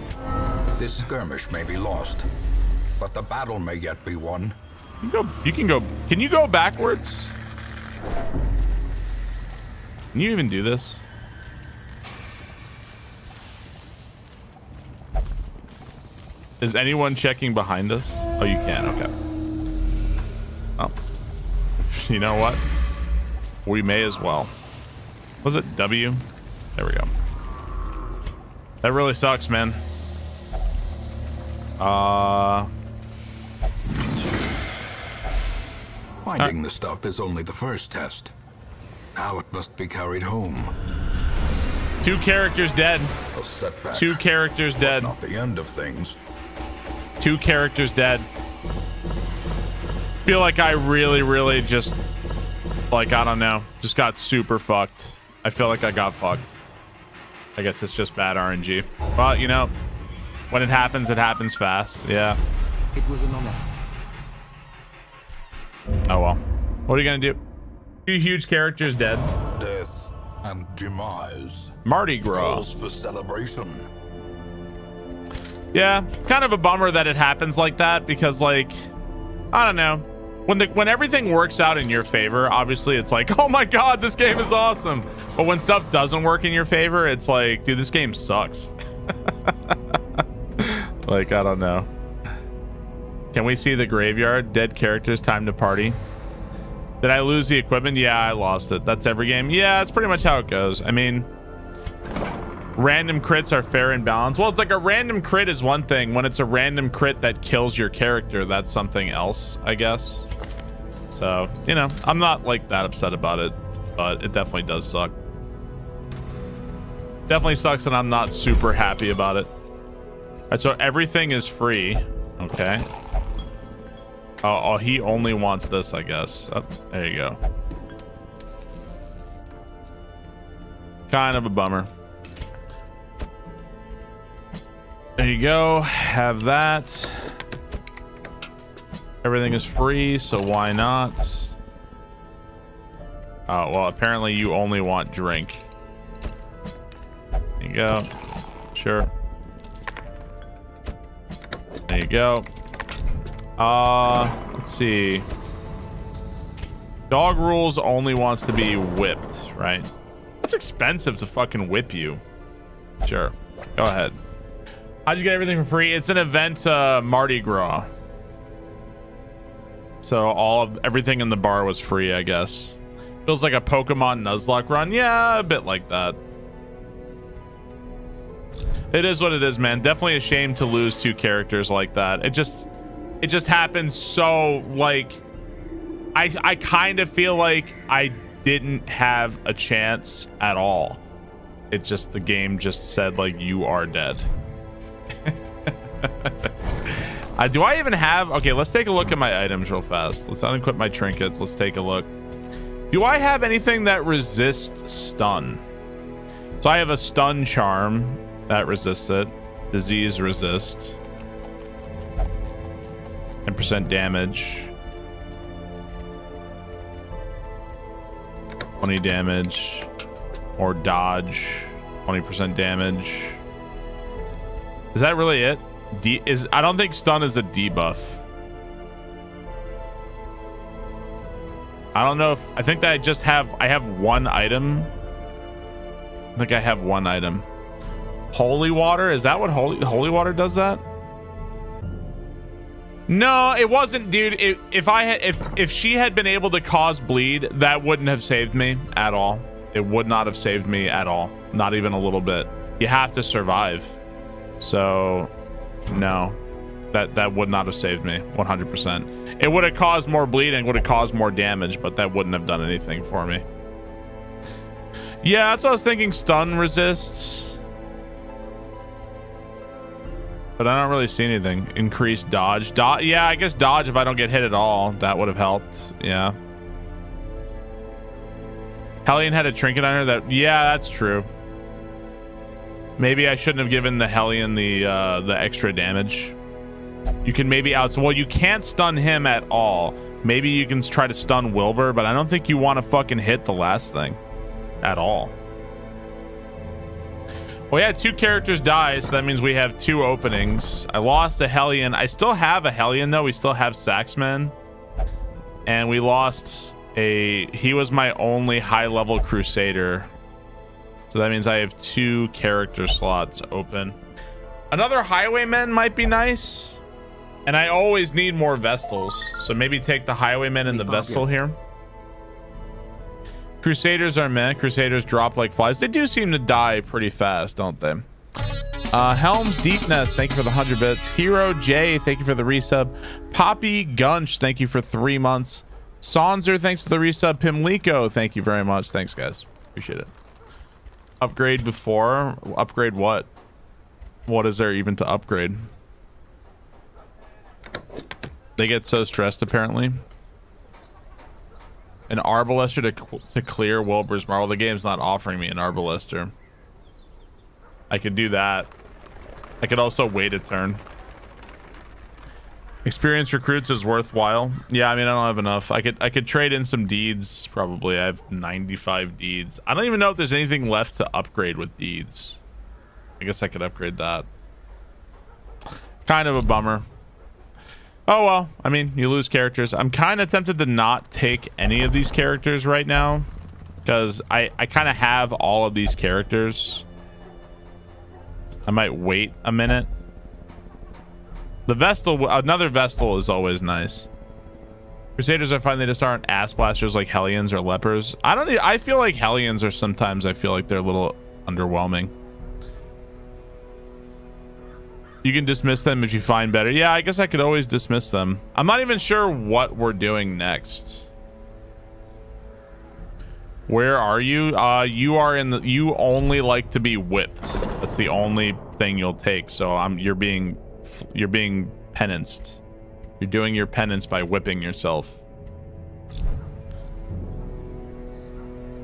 this skirmish may be lost, but the battle may yet be won. You can go. You can go. Can you go backwards? Can you even do this? Is anyone checking behind us? Oh, you can. Okay. Oh. <laughs> You know what? We may as well. Was it W? There we go. That really sucks, man. Uh. Finding the stuff is only the first test. Now it must be carried home. Two characters dead. A setback. Two characters dead. Not the end of things. Two characters dead. Feel like I really, really just, like, I don't know, just got super fucked. I feel like I got fucked. I guess it's just bad RNG. But you know, when it happens, it happens fast. Yeah. It was an honor. Oh well. What are you gonna do? Two huge characters dead. Death and demise. Mardi Gras. Calls for celebration. Yeah, kind of a bummer that it happens like that because, like, I don't know. When the when everything works out in your favor, obviously it's like, <laughs> oh my god, this game is awesome. But when stuff doesn't work in your favor, it's like, dude, this game sucks. <laughs> like, I don't know. Can we see the graveyard? Dead characters, time to party. Did I lose the equipment? Yeah, I lost it. That's every game. Yeah, that's pretty much how it goes. I mean, random crits are fair and balanced. Well, it's like a random crit is one thing. When it's a random crit that kills your character, that's something else, I guess. So, you know, I'm not like that upset about it, but it definitely does suck. Definitely sucks and I'm not super happy about it. So everything is free. Okay. Oh, oh, he only wants this, I guess. Oh, there you go. Kind of a bummer. There you go. Have that. Everything is free, so why not? Oh, well, apparently you only want drink. There you go. Sure. There you go. Uh, let's see. Dog rules only wants to be whipped, right? That's expensive to fucking whip you. Sure. Go ahead. How'd you get everything for free? It's an event, uh, Mardi Gras. So all of everything in the bar was free, I guess. Feels like a Pokemon Nuzlocke run. Yeah, a bit like that. It is what it is, man. Definitely a shame to lose two characters like that. It just it just happens so like I I kind of feel like I didn't have a chance at all. It just the game just said like you are dead. <laughs> uh, do I even have okay let's take a look at my items real fast let's unequip my trinkets let's take a look do I have anything that resists stun so I have a stun charm that resists it disease resist 10% damage 20 damage or dodge 20% damage is that really it D is I don't think stun is a debuff. I don't know if I think that I just have I have one item. I think I have one item. Holy water is that what holy holy water does that? No, it wasn't, dude. It, if I had if if she had been able to cause bleed, that wouldn't have saved me at all. It would not have saved me at all. Not even a little bit. You have to survive. So, no. That that would not have saved me 100%. It would have caused more bleeding, would have caused more damage, but that wouldn't have done anything for me. Yeah, that's what I was thinking. Stun resists. But I don't really see anything. Increased dodge. Do yeah, I guess dodge if I don't get hit at all. That would have helped. Yeah. Hellion had a trinket on her that... Yeah, that's true. Maybe I shouldn't have given the Hellion the uh, the extra damage. You can maybe out... Well, you can't stun him at all. Maybe you can try to stun Wilbur, but I don't think you want to fucking hit the last thing. At all. Well, yeah, two characters die, so that means we have two openings. I lost a Hellion. I still have a Hellion, though. We still have Saxman. And we lost a... He was my only high-level Crusader. So that means I have two character slots open. Another Highwayman might be nice. And I always need more Vestals. So maybe take the Highwayman and the Vestal here. Crusaders are meh. Crusaders drop like flies. They do seem to die pretty fast, don't they? Uh, Helms Deepness, thank you for the 100 bits. Hero J, thank you for the resub. Poppy Gunch, thank you for three months. Sonzer, thanks for the resub. Pimlico, thank you very much. Thanks, guys. Appreciate it. Upgrade before? Upgrade what? What is there even to upgrade? They get so stressed, apparently. An Arbalester to, to clear Wilbur's Marvel. The game's not offering me an Arbalester. I could do that. I could also wait a turn. Experienced recruits is worthwhile. Yeah, I mean, I don't have enough. I could I could trade in some deeds, probably. I have 95 deeds. I don't even know if there's anything left to upgrade with deeds. I guess I could upgrade that. Kind of a bummer. Oh, well. I mean, you lose characters. I'm kind of tempted to not take any of these characters right now. Because I, I kind of have all of these characters. I might wait a minute. The Vestal, another Vestal is always nice. Crusaders I find they just aren't ass blasters like Hellions or Lepers. I don't. I feel like Hellions are sometimes. I feel like they're a little underwhelming. You can dismiss them if you find better. Yeah, I guess I could always dismiss them. I'm not even sure what we're doing next. Where are you? Uh, you are in the. You only like to be whipped. That's the only thing you'll take. So I'm. You're being. You're being penanced. You're doing your penance by whipping yourself.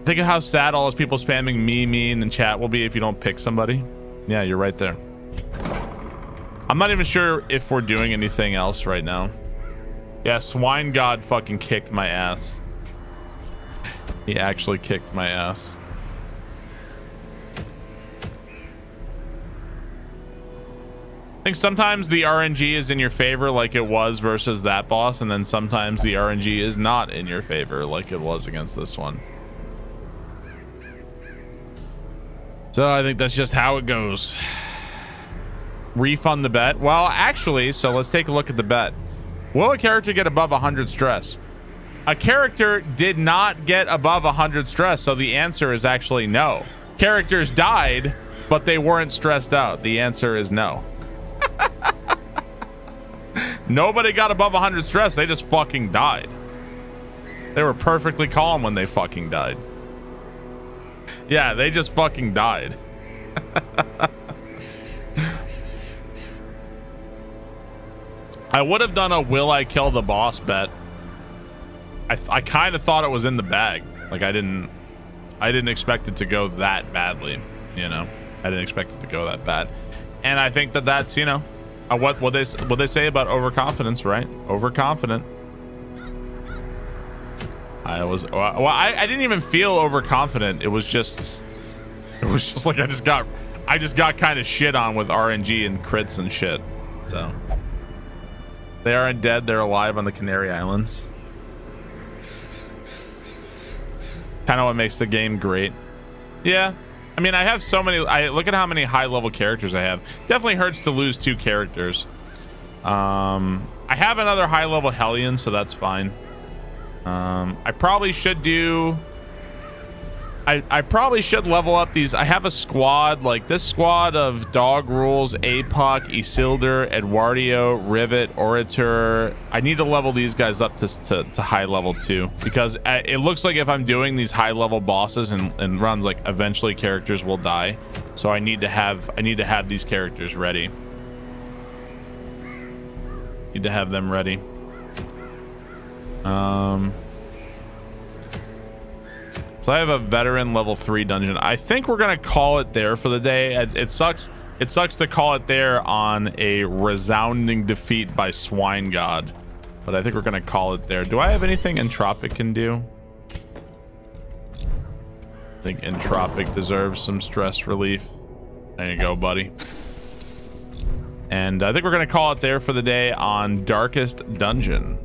Think of how sad all those people spamming me, me in the chat will be if you don't pick somebody. Yeah, you're right there. I'm not even sure if we're doing anything else right now. Yeah, Swine God fucking kicked my ass. He actually kicked my ass. I think sometimes the RNG is in your favor like it was versus that boss, and then sometimes the RNG is not in your favor like it was against this one. So I think that's just how it goes refund the bet? Well, actually, so let's take a look at the bet. Will a character get above 100 stress? A character did not get above 100 stress, so the answer is actually no. Characters died, but they weren't stressed out. The answer is no. <laughs> Nobody got above 100 stress. They just fucking died. They were perfectly calm when they fucking died. Yeah, they just fucking died. <laughs> I would have done a will I kill the boss bet. I, I kind of thought it was in the bag. Like I didn't, I didn't expect it to go that badly. You know, I didn't expect it to go that bad. And I think that that's you know, what what they what they say about overconfidence, right? Overconfident. I was well. I, I didn't even feel overconfident. It was just, it was just like I just got, I just got kind of shit on with RNG and crits and shit. So they aren't dead. They're alive on the Canary Islands. Kind of what makes the game great. Yeah. I mean, I have so many. I look at how many high level characters I have. Definitely hurts to lose two characters. Um, I have another high level Hellion, so that's fine. Um, I probably should do. I, I probably should level up these. I have a squad, like this squad of Dog Rules, Apoc, Isildur, Eduardo, Rivet, Orator. I need to level these guys up to, to, to high level too. Because uh, it looks like if I'm doing these high level bosses and, and runs, like eventually characters will die. So I need to have I need to have these characters ready. Need to have them ready. Um so I have a veteran level three dungeon. I think we're gonna call it there for the day. It, it, sucks. It sucks to call it there on a resounding defeat by Swine God, but I think we're gonna call it there. Do I have anything Entropic can do? I think Entropic deserves some stress relief. There you go, buddy. And I think we're gonna call it there for the day on Darkest Dungeon.